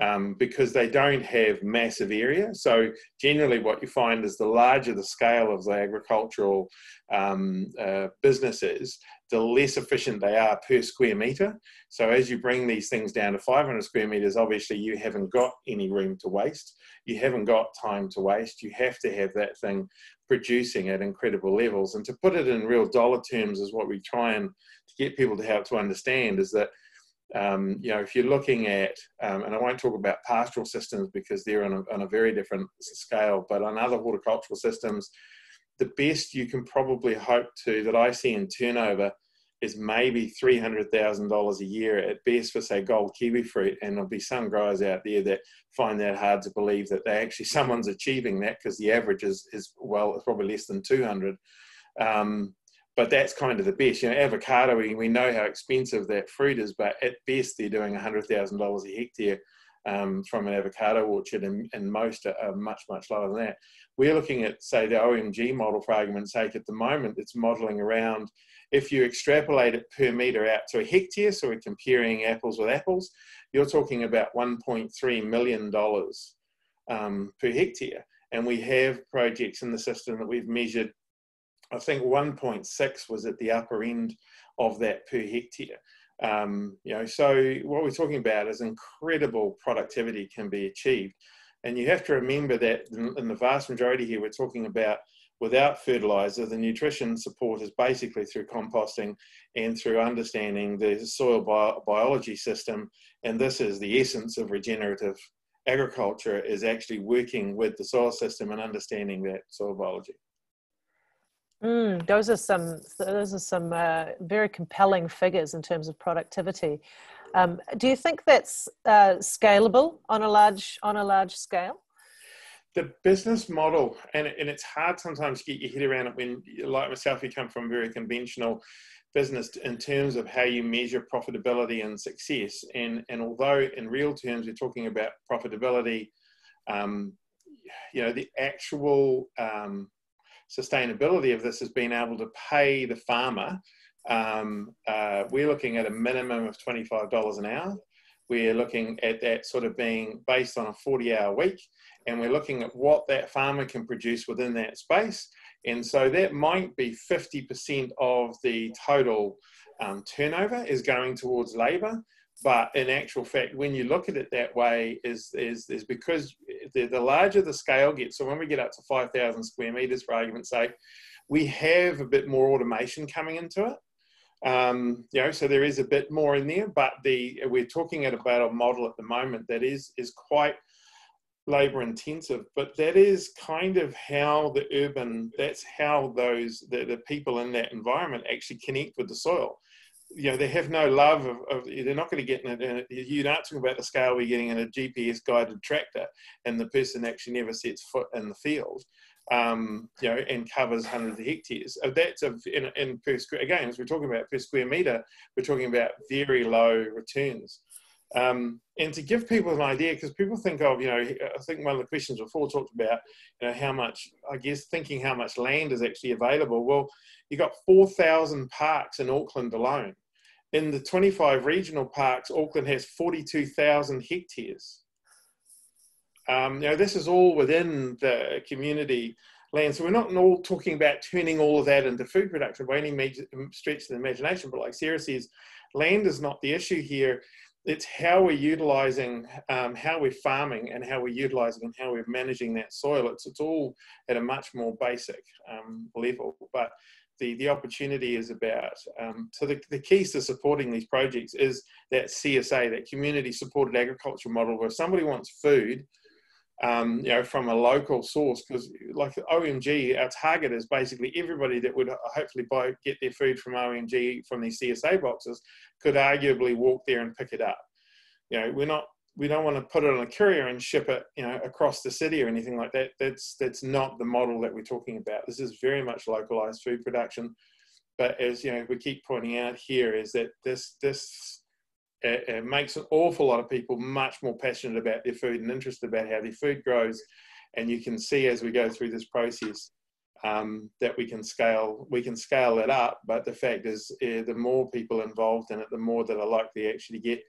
[SPEAKER 5] um, because they don't have massive area. So generally, what you find is the larger the scale of the agricultural um, uh, businesses, the less efficient they are per square meter. So as you bring these things down to 500 square meters, obviously you haven't got any room to waste. You haven't got time to waste. You have to have that thing producing at incredible levels. And to put it in real dollar terms is what we try and to get people to help to understand is that um, you know, if you're looking at, um, and I won't talk about pastoral systems because they're on a, on a very different scale, but on other horticultural systems, the best you can probably hope to that I see in turnover is maybe $300,000 a year at best for say gold kiwi fruit. And there'll be some growers out there that find that hard to believe that they actually, someone's achieving that because the average is, is, well, it's probably less than 200. Um, but that's kind of the best. You know, avocado, we, we know how expensive that fruit is, but at best they're doing $100,000 a hectare um, from an avocado orchard, and, and most are, are, much, much lower than that. We're looking at, say, the OMG model, for argument's sake, at the moment, it's modeling around, if you extrapolate it per metre out to a hectare, so we're comparing apples with apples, you're talking about $1.3 million um, per hectare. And we have projects in the system that we've measured I think 1.6 was at the upper end of that per hectare. Um, you know, so what we're talking about is incredible productivity can be achieved. And you have to remember that in the vast majority here, we're talking about without fertilizer, the nutrition support is basically through composting and through understanding the soil bio biology system. And this is the essence of regenerative agriculture is actually working with the soil system and understanding that soil biology.
[SPEAKER 1] Mm, those are some those are some uh, very compelling figures in terms of productivity. Um, do you think that's uh, scalable on a large on a large scale?
[SPEAKER 5] The business model, and, and it's hard sometimes to get your head around it when, like myself, you come from very conventional business in terms of how you measure profitability and success. And, and although in real terms we're talking about profitability, um, you know, the actual um, sustainability of this has been able to pay the farmer. Um, uh, we're looking at a minimum of $25 an hour. We're looking at that sort of being based on a 40 hour week. and we're looking at what that farmer can produce within that space. And so that might be 50% of the total um, turnover is going towards labour. But in actual fact, when you look at it that way, is is, is because the, the larger the scale gets. So when we get up to 5,000 square meters, for argument's sake, we have a bit more automation coming into it. Um, you know, so there is a bit more in there, but the we're talking about a model at the moment that is is quite labor intensive, but that is kind of how the urban, that's how those, the, the people in that environment actually connect with the soil. You know, they have no love of, of they're not going to get in it. You're not talking about the scale we're getting in a GPS guided tractor and the person actually never sets foot in the field. Um, you know, and covers hundreds of hectares. That's a, in, in per square, again, as we're talking about per square meter, we're talking about very low returns. Um, and to give people an idea, because people think of, you know, I think one of the questions before talked about, you know, how much, I guess, thinking how much land is actually available. Well, you've got 4,000 parks in Auckland alone. In the 25 regional parks, Auckland has 42,000 hectares. Um, know, this is all within the community land. So we're not all talking about turning all of that into food production by any major stretch of the imagination. But like Sarah says, land is not the issue here it's how we're utilizing, um, how we're farming, and how we're utilizing and how we're managing that soil. It's it's all at a much more basic um, level, but the the opportunity is about. Um, so the the keys to supporting these projects is that CSA, that community supported agriculture model, where somebody wants food. Um, you know, from a local source, because like OMG, our target is basically everybody that would hopefully buy get their food from OMG from these CSA boxes could arguably walk there and pick it up. You know, we're not we don't want to put it on a courier and ship it, you know, across the city or anything like that. That's that's not the model that we're talking about. This is very much localized food production. But as you know, we keep pointing out here is that this this it, it makes an awful lot of people much more passionate about their food and interested about how their food grows. And you can see as we go through this process um, that we can scale we can scale that up but the fact is uh, the more people involved in it the more that are likely to actually get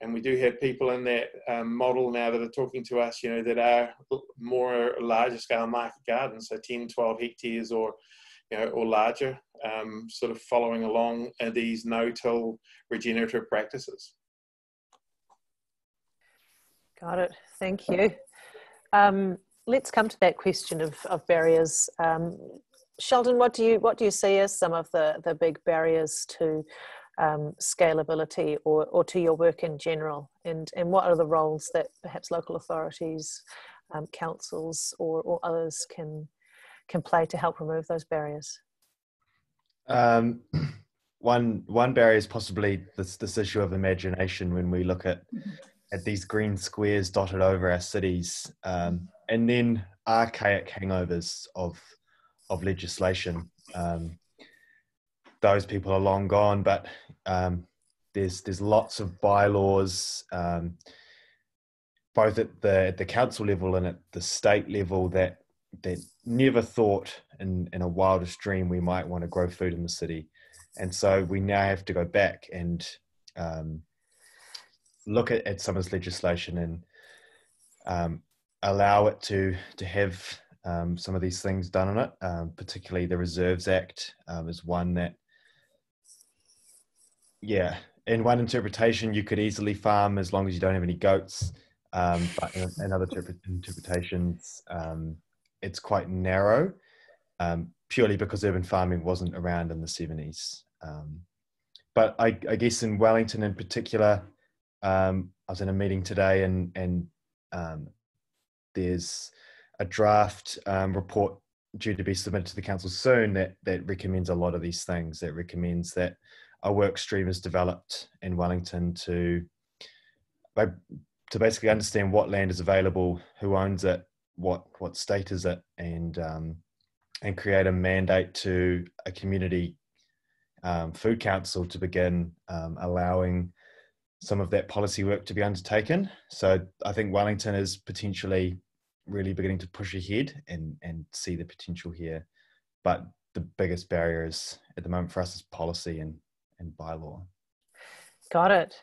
[SPEAKER 5] and we do have people in that um, model now that are talking to us you know that are more larger scale market gardens so 10 12 hectares or you know or larger um, sort of following along these no-till regenerative practices.
[SPEAKER 1] Got it. Thank you. Um, let's come to that question of, of barriers. Um, Sheldon, what do you what do you see as some of the, the big barriers to um, scalability or, or to your work in general? And, and what are the roles that perhaps local authorities, um, councils, or, or others can can play to help remove those barriers?
[SPEAKER 4] Um, one one barrier is possibly this this issue of imagination when we look at mm-hmm. at these green squares dotted over our cities. Um, and then archaic hangovers of of legislation. Um, those people are long gone, but um, there's there's lots of bylaws, um, both at the at the council level and at the state level that that never thought in in a wildest dream we might want to grow food in the city, and so we now have to go back and um, look at, at some of this legislation and um, allow it to to have um, some of these things done on it. Um, particularly the Reserves Act um, is one that, yeah, in one interpretation you could easily farm as long as you don't have any goats, um, but in, in other interpretations um, it's quite narrow, um, purely because urban farming wasn't around in the seventies. but I, I, guess in Wellington in particular, I was in a meeting today and and um, there's a draft um, report due to be submitted to the council soon that that recommends a lot of these things. That recommends that a work stream is developed in Wellington to to basically understand what land is available, who owns it, what what state is it, and um, and create a mandate to a community um, food council to begin um, allowing some of that policy work to be undertaken. So I think Wellington is potentially really beginning to push ahead and and see the potential here. But the biggest barriers at the moment for us is policy and and bylaw.
[SPEAKER 1] Got it.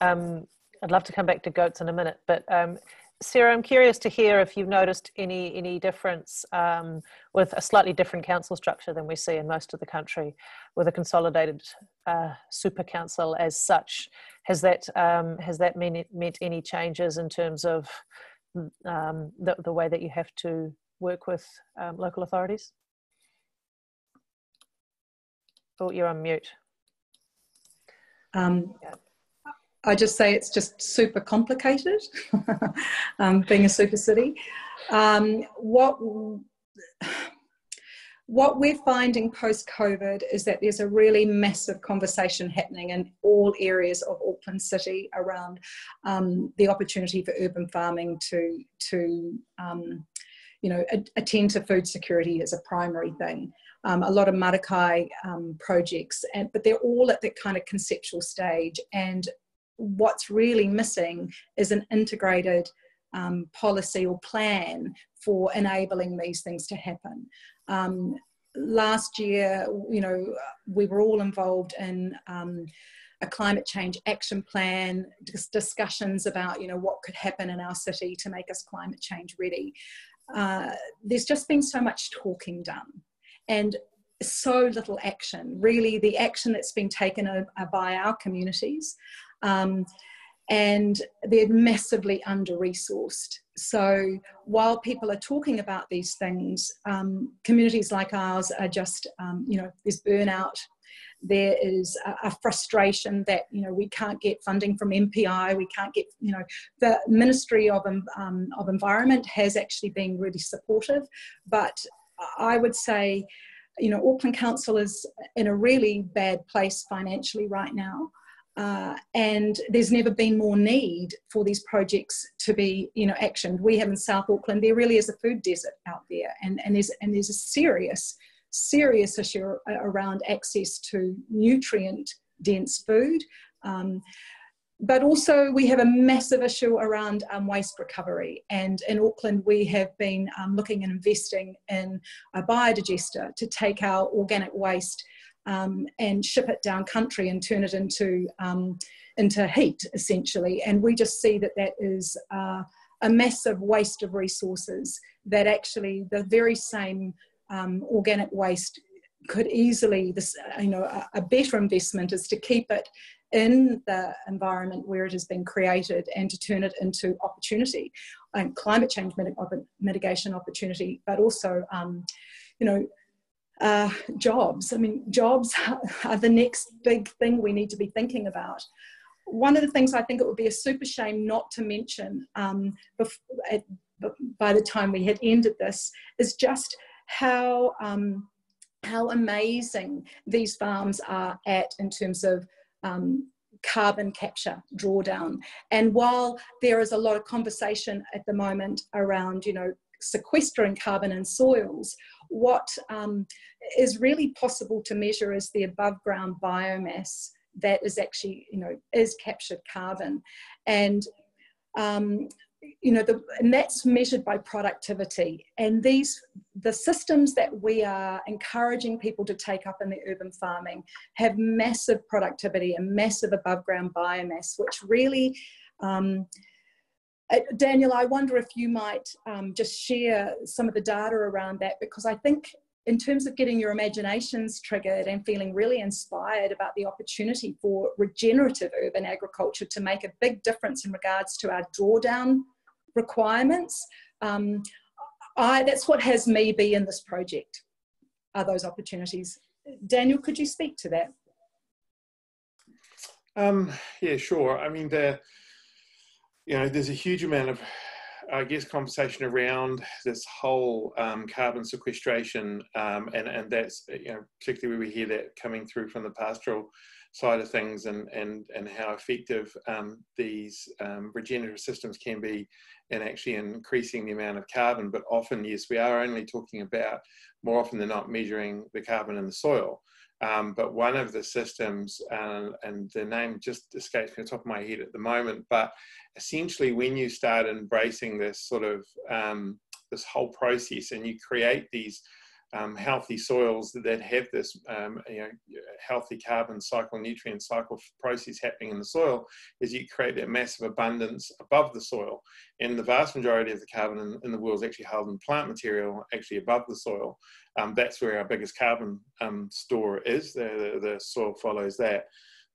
[SPEAKER 1] Um, I'd love to come back to goats in a minute, but um, Sarah, I'm curious to hear if you've noticed any any difference um, with a slightly different council structure than we see in most of the country, with a consolidated uh, super council as such. Has that um, has that mean, meant any changes in terms of um, the, the way that you have to work with um, local authorities? Oh, you're on mute.
[SPEAKER 2] Um, yeah. I just say it's just super complicated, um, being a super city. Um, what what we're finding post COVID is that there's a really massive conversation happening in all areas of Auckland City around um, the opportunity for urban farming to to um, you know attend to food security as a primary thing. Um, a lot of Marakai um, projects, and, but they're all at that kind of conceptual stage. And what's really missing is an integrated um, policy or plan for enabling these things to happen. Um, last year, you know, we were all involved in um, a climate change action plan, discussions about, you know, what could happen in our city to make us climate change ready. Uh, there's just been so much talking done and so little action. Really, the action that's been taken uh, by our communities um, and they're massively under resourced. So while people are talking about these things, um, communities like ours are just, um, you know, there's burnout. There is a, a, frustration that you know we can't get funding from MPI. We can't get you know the Ministry of um, of Environment has actually been really supportive, but I would say, you know, Auckland Council is in a really bad place financially right now. Uh, and there's never been more need for these projects to be, you know, actioned. We have in South Auckland, there really is a food desert out there, and, and there's and there's a serious, serious issue around access to nutrient dense food. Um, but also we have a massive issue around um, waste recovery and in auckland we have been um, looking and investing in a biodigester to take our organic waste um, and ship it down country and turn it into um, into heat essentially. And we just see that that is uh, a massive waste of resources. That actually the very same um, organic waste could easily this you know a, a better investment is to keep it in the environment where it has been created and to turn it into opportunity and climate change mitigation opportunity but also um, you know uh, jobs. I mean, jobs are the next big thing we need to be thinking about. One of the things I think it would be a super shame not to mention um, at, by the time we had ended this is just how um, how amazing these farms are at in terms of um, carbon capture drawdown. And while there is a lot of conversation at the moment around, you know, sequestering carbon in soils, what um, is really possible to measure is the above ground biomass that is actually, you know, is captured carbon. And um, you know, the, and that's measured by productivity. And these, the systems that we are encouraging people to take up in the urban farming have massive productivity and massive above ground biomass, which really um, uh, Daniel, I wonder if you might um, just share some of the data around that because I think, in terms of getting your imaginations triggered and feeling really inspired about the opportunity for regenerative urban agriculture to make a big difference in regards to our drawdown requirements, um, I, that's what has me be in this project, are those opportunities. Daniel, could you speak to that?
[SPEAKER 5] Um, yeah, sure. I mean, the you know, there's a huge amount of, I guess, conversation around this whole um, carbon sequestration, um, and and that's you know particularly where we hear that coming through from the pastoral side of things, and and and how effective um, these um, regenerative systems can be in actually increasing the amount of carbon. But often, yes, we are only talking about more often than not measuring the carbon in the soil. Um, but one of the systems, uh, and the name just escapes me the top of my head at the moment, but essentially when you start embracing this sort of um, this whole process and you create these um, healthy soils that have this um, you know, healthy carbon cycle, nutrient cycle process happening in the soil is you create that massive abundance above the soil. And the vast majority of the carbon in, in the world is actually held in plant material, actually above the soil. Um, that's where our biggest carbon um, store is. The, the, the, soil follows that.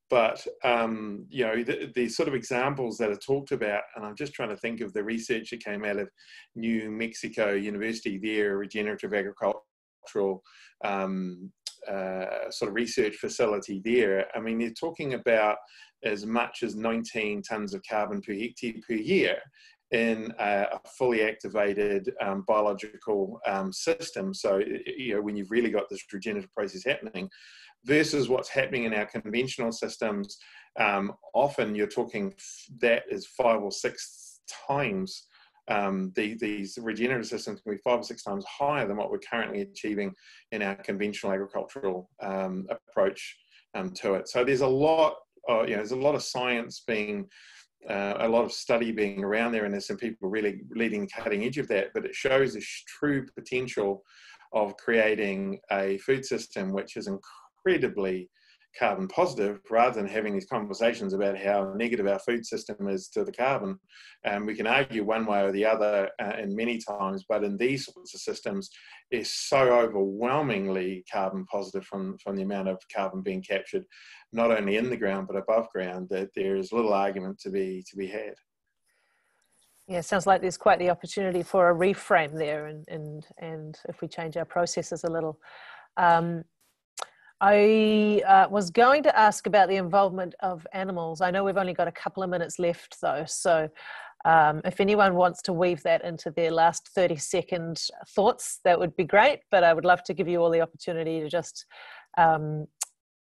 [SPEAKER 5] But um, you know the, the, sort of examples that are talked about, and I'm just trying to think of the research that came out of New Mexico University, there regenerative agriculture agricultural um, uh, sort of research facility there, I mean, they're talking about as much as 19 tons of carbon per hectare per year in a, fully activated um, biological um, system. So, you know, when you've really got this regenerative process happening, versus what's happening in our conventional systems, um, often you're talking that is five or six times um, the, these regenerative systems can be five or six times higher than what we're currently achieving in our conventional agricultural um, approach um, to it. So there's a lot, of, you know, there's a lot of science being, uh, a lot of study being around there, and there's some people really leading the cutting edge of that. But it shows the true potential of creating a food system which is incredibly carbon positive rather than having these conversations about how negative our food system is to the carbon. And um, we can argue one way or the other uh, in many times, but in these sorts of systems, it's so overwhelmingly carbon positive from, from the amount of carbon being captured, not only in the ground but above ground, that there is little argument to be to be had.
[SPEAKER 1] Yeah, sounds like there's quite the opportunity for a reframe there, and and and if we change our processes a little. Um, I uh, was going to ask about the involvement of animals. I know we've only got a couple of minutes left though, so um, if anyone wants to weave that into their last 30 second thoughts, that would be great. But I would love to give you all the opportunity to just, um,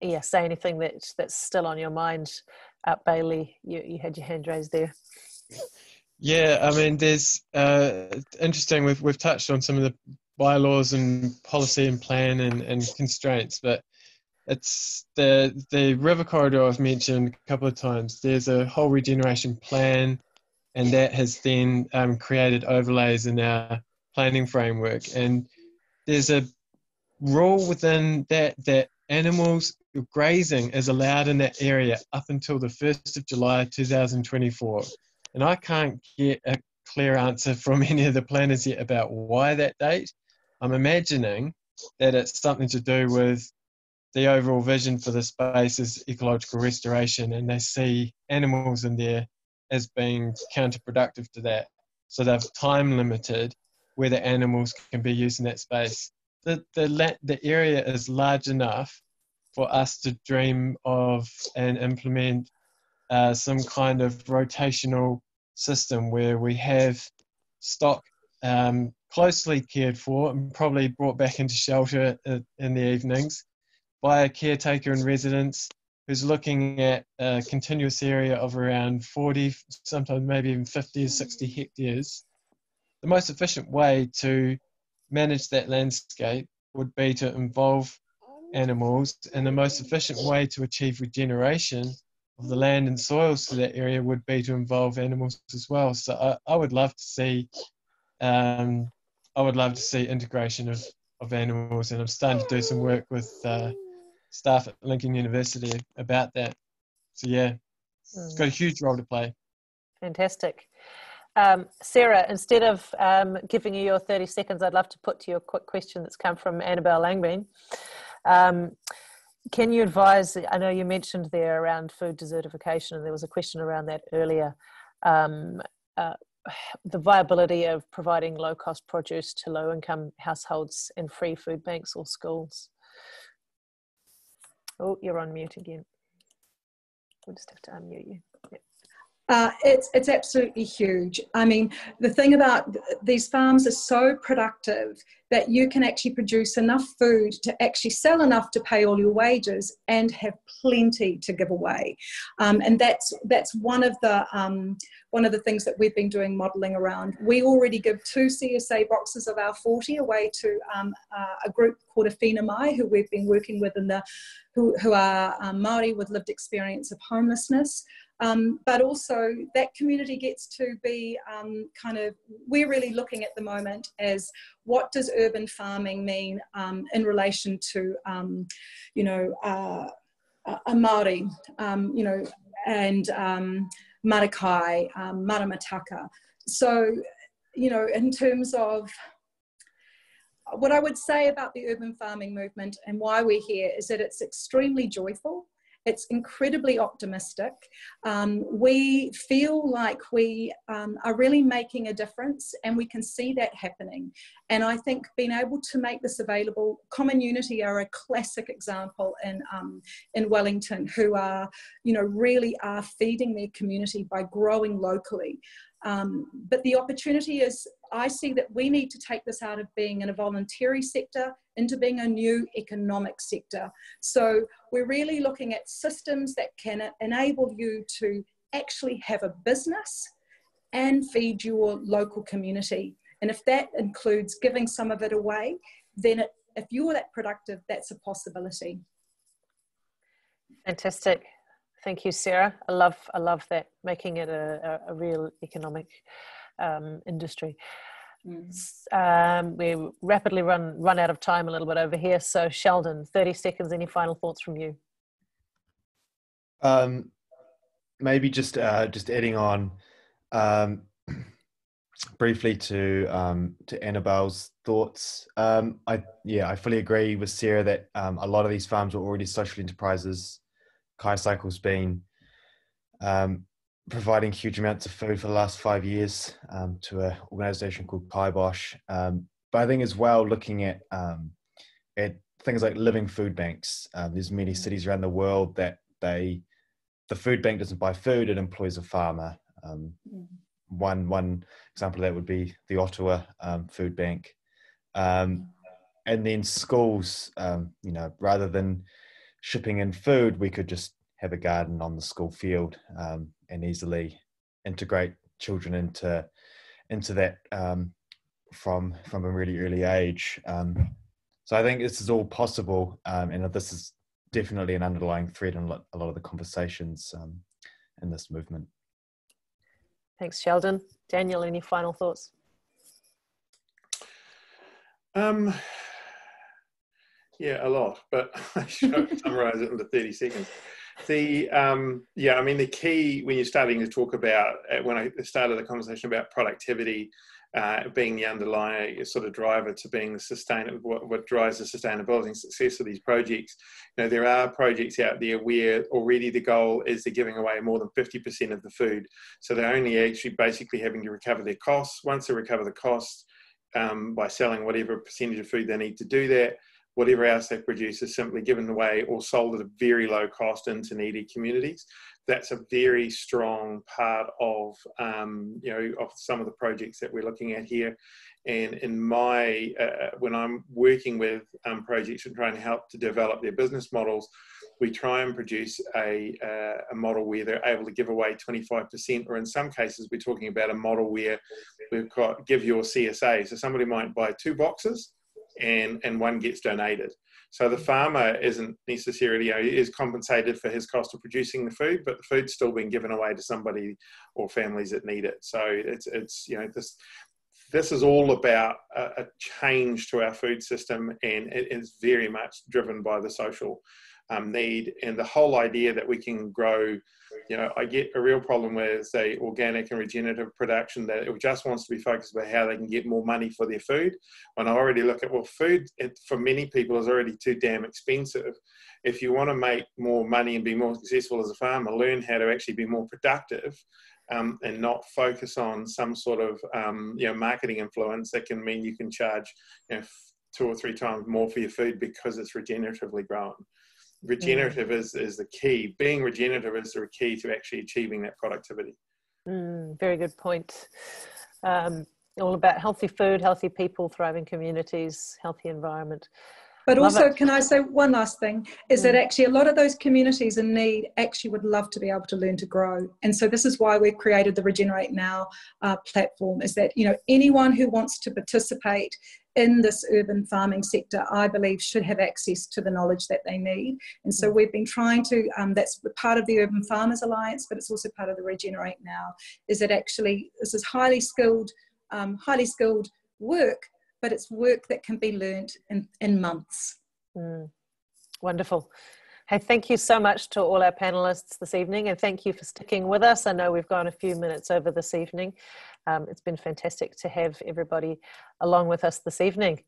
[SPEAKER 1] yeah, say anything that, that's still on your mind. Uh, Bailey, you, you had your hand raised there.
[SPEAKER 3] Yeah, I mean, there's uh, interesting. We've we've touched on some of the bylaws and policy and plan and, and constraints, but it's the the river corridor I've mentioned a couple of times. There's a whole regeneration plan, and that has then um, created overlays in our planning framework. And there's a rule within that that animals grazing is allowed in that area up until the 1st of July 2024. And I can't get a clear answer from any of the planners yet about why that date. I'm imagining that it's something to do with the overall vision for the space is ecological restoration, and they see animals in there as being counterproductive to that. So they've time limited where the animals can be used in that space. The, the, the area is large enough for us to dream of and implement uh, some kind of rotational system where we have stock um, closely cared for and probably brought back into shelter in the evenings by a caretaker in residence who's looking at a continuous area of around 40, sometimes maybe even 50 or 60 hectares, the most efficient way to manage that landscape would be to involve animals, and the most efficient way to achieve regeneration of the land and soils to that area would be to involve animals as well. So I, I would love to see, um, I would love to see integration of, of animals, and I'm starting to do some work with uh, staff at Lincoln University about that. So yeah, it's got a huge role to play.
[SPEAKER 1] Fantastic. Um, Sarah, instead of um, giving you your 30 seconds, I'd love to put to you a quick question that's come from Annabelle Langbein. Um, can you advise? I know you mentioned there around food desertification, and there was a question around that earlier. Um, uh, the viability of providing low cost produce to low income households in free food banks or schools. Oh, you're on mute again. We'll just have to unmute you.
[SPEAKER 2] Uh, it's it's absolutely huge. I mean, the thing about these farms are so productive that you can actually produce enough food to actually sell enough to pay all your wages and have plenty to give away. Um, and that's that's one of the um, one of the things that we've been doing modelling around. We already give two CSA boxes of our 40 away to um, uh, a group called Awhina Mai, who we've been working with in the who, who are um, Maori with lived experience of homelessness. Um, but also that community gets to be um, kind of, we're really looking at the moment as what does urban farming mean um, in relation to, um, you know, uh, a Māori, um, you know, and um, Marakai, um, Maramataka. So, you know, in terms of what I would say about the urban farming movement and why we're here is that it's extremely joyful. It's incredibly optimistic. Um, we feel like we um, are really making a difference and we can see that happening. And I think being able to make this available, Common Unity are a classic example in, um, in Wellington who are, you know, really are feeding their community by growing locally. Um, but the opportunity is, I see that we need to take this out of being in a voluntary sector into being a new economic sector. So we're really looking at systems that can enable you to actually have a business and feed your local community. And if that includes giving some of it away, then it, if you're that productive, that's a possibility.
[SPEAKER 1] Fantastic. Thank you, Sarah. I love I love that making it a, a, a real economic um, industry. Mm. Um, we rapidly run run out of time a little bit over here. So Sheldon, thirty seconds. Any final thoughts from you?
[SPEAKER 4] Um, maybe just uh, just adding on um, briefly to um, to Annabelle's thoughts. Um, I yeah, I fully agree with Sarah that um, a lot of these farms are already social enterprises Kaicycle's been um, providing huge amounts of food for the last five years um, to an organization called Kaibosh. Um, but I think as well, looking at um, at things like living food banks, um, there's many cities around the world that they the food bank doesn't buy food; it employs a farmer. Um, one one example of that would be the Ottawa Food Bank, and then schools. you know, rather than shipping in food, we could just have a garden on the school field um, and easily integrate children into into that um, from from a really early age. Um, so I think this is all possible, um, and this is definitely an underlying thread in a lot, of the conversations um, in this movement.
[SPEAKER 1] Thanks, Sheldon. Daniel, any final thoughts?
[SPEAKER 5] Um, yeah, a lot, but I should summarize it into 30 seconds. The um, yeah, I mean the key when you're starting to talk about uh, when I started the conversation about productivity uh, being the underlying sort of driver to being the sustainable what, what, drives the sustainability and success of these projects. You know, there are projects out there where already the goal is they're giving away more than 50% of the food, so they're only actually basically having to recover their costs. Once they recover the costs um, by selling whatever percentage of food they need to do that whatever else they produce is simply given away or sold at a very low cost into needy communities. That's a very strong part of um, you know of some of the projects that we're looking at here. And in my uh, when I'm working with um, projects and trying to help to develop their business models, we try and produce a, uh, a model where they're able to give away 25%, or in some cases, we're talking about a model where we've got give your CSA. So somebody might buy two boxes and, and one gets donated. So the farmer isn't necessarily you know, is compensated for his cost of producing the food, but the food's still being given away to somebody or families that need it. So it's it's you know this this is all about a, a change to our food system, and it is very much driven by the social um, need and the whole idea that we can grow you know, I get a real problem with, say, organic and regenerative production that it just wants to be focused about how they can get more money for their food. When I already look at, well, food for many people is already too damn expensive. If you want to make more money and be more successful as a farmer, learn how to actually be more productive um, and not focus on some sort of, um, you know, marketing influence that can mean you can charge, you know, two or three times more for your food because it's regeneratively grown regenerative mm. is, is the key. Being regenerative is the key to actually achieving that productivity.
[SPEAKER 1] Mm, very good point. Um, all about healthy food, healthy people, thriving communities, healthy environment.
[SPEAKER 2] But love also, it. can I say one last thing? Is mm. that actually a lot of those communities in need actually would love to be able to learn to grow, and so this is why we've created the Regenerate Now uh, platform. Is that you know anyone who wants to participate in this urban farming sector, I believe, should have access to the knowledge that they need. And so we've been trying to, um, that's part of the Urban Farmers Alliance, but it's also part of the Regenerate Now, is that actually this is highly skilled, um, highly skilled work, but it's work that can be learnt in, in months.
[SPEAKER 1] Mm. Wonderful. Hey, thank you so much to all our panelists this evening, and thank you for sticking with us. I know we've gone a few minutes over this evening. Um, it's been fantastic to have everybody along with us this evening.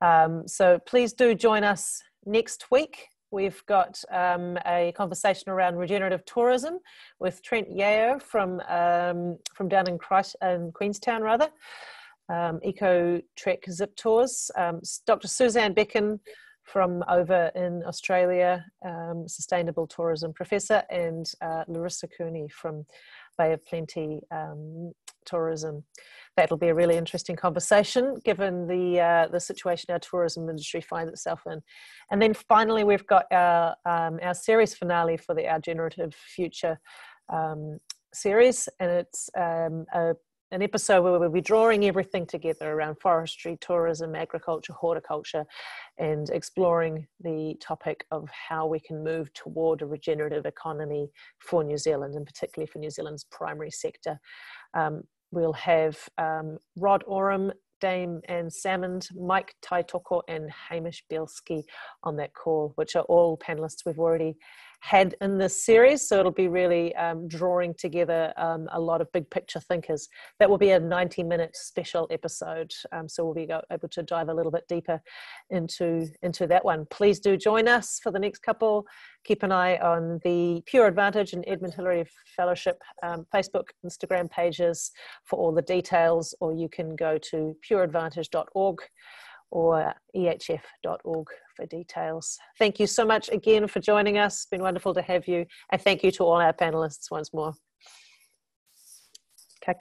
[SPEAKER 1] Um, so please do join us next week. We've got um, a conversation around regenerative tourism with Trent Yeo from um, from down in, Christ, in Queenstown, rather. Um, Eco Trek Zip Tours. Um, Dr. Susanne Becken from over in Australia, um, Sustainable Tourism Professor, and uh, Larissa Cooney from Bay of Plenty um, Tourism. That'll be a really interesting conversation given the, uh, the situation our tourism industry finds itself in. And then finally, we've got our, um, our series finale for the Our Regenerative Future um, series, and it's um, a an episode where we'll be drawing everything together around forestry, tourism, agriculture, horticulture, and exploring the topic of how we can move toward a regenerative economy for New Zealand, and particularly for New Zealand's primary sector. Um, we'll have um, Rod Oram, Dame Anne Salmond, Mike Taitoko, and Hamish Bielski on that call, which are all panelists we've already had in this series. So it'll be really um, drawing together um, a lot of big picture thinkers. That will be a 90 minute special episode. Um, so we'll be able to dive a little bit deeper into, into that one. Please do join us for the next couple. Keep an eye on the Pure Advantage and Edmund Hillary Fellowship um, Facebook, Instagram pages for all the details, or you can go to pureadvantage.org or ehf.org for details. Thank you so much again for joining us. It's been wonderful to have you. And thank you to all our panelists once more. Ka.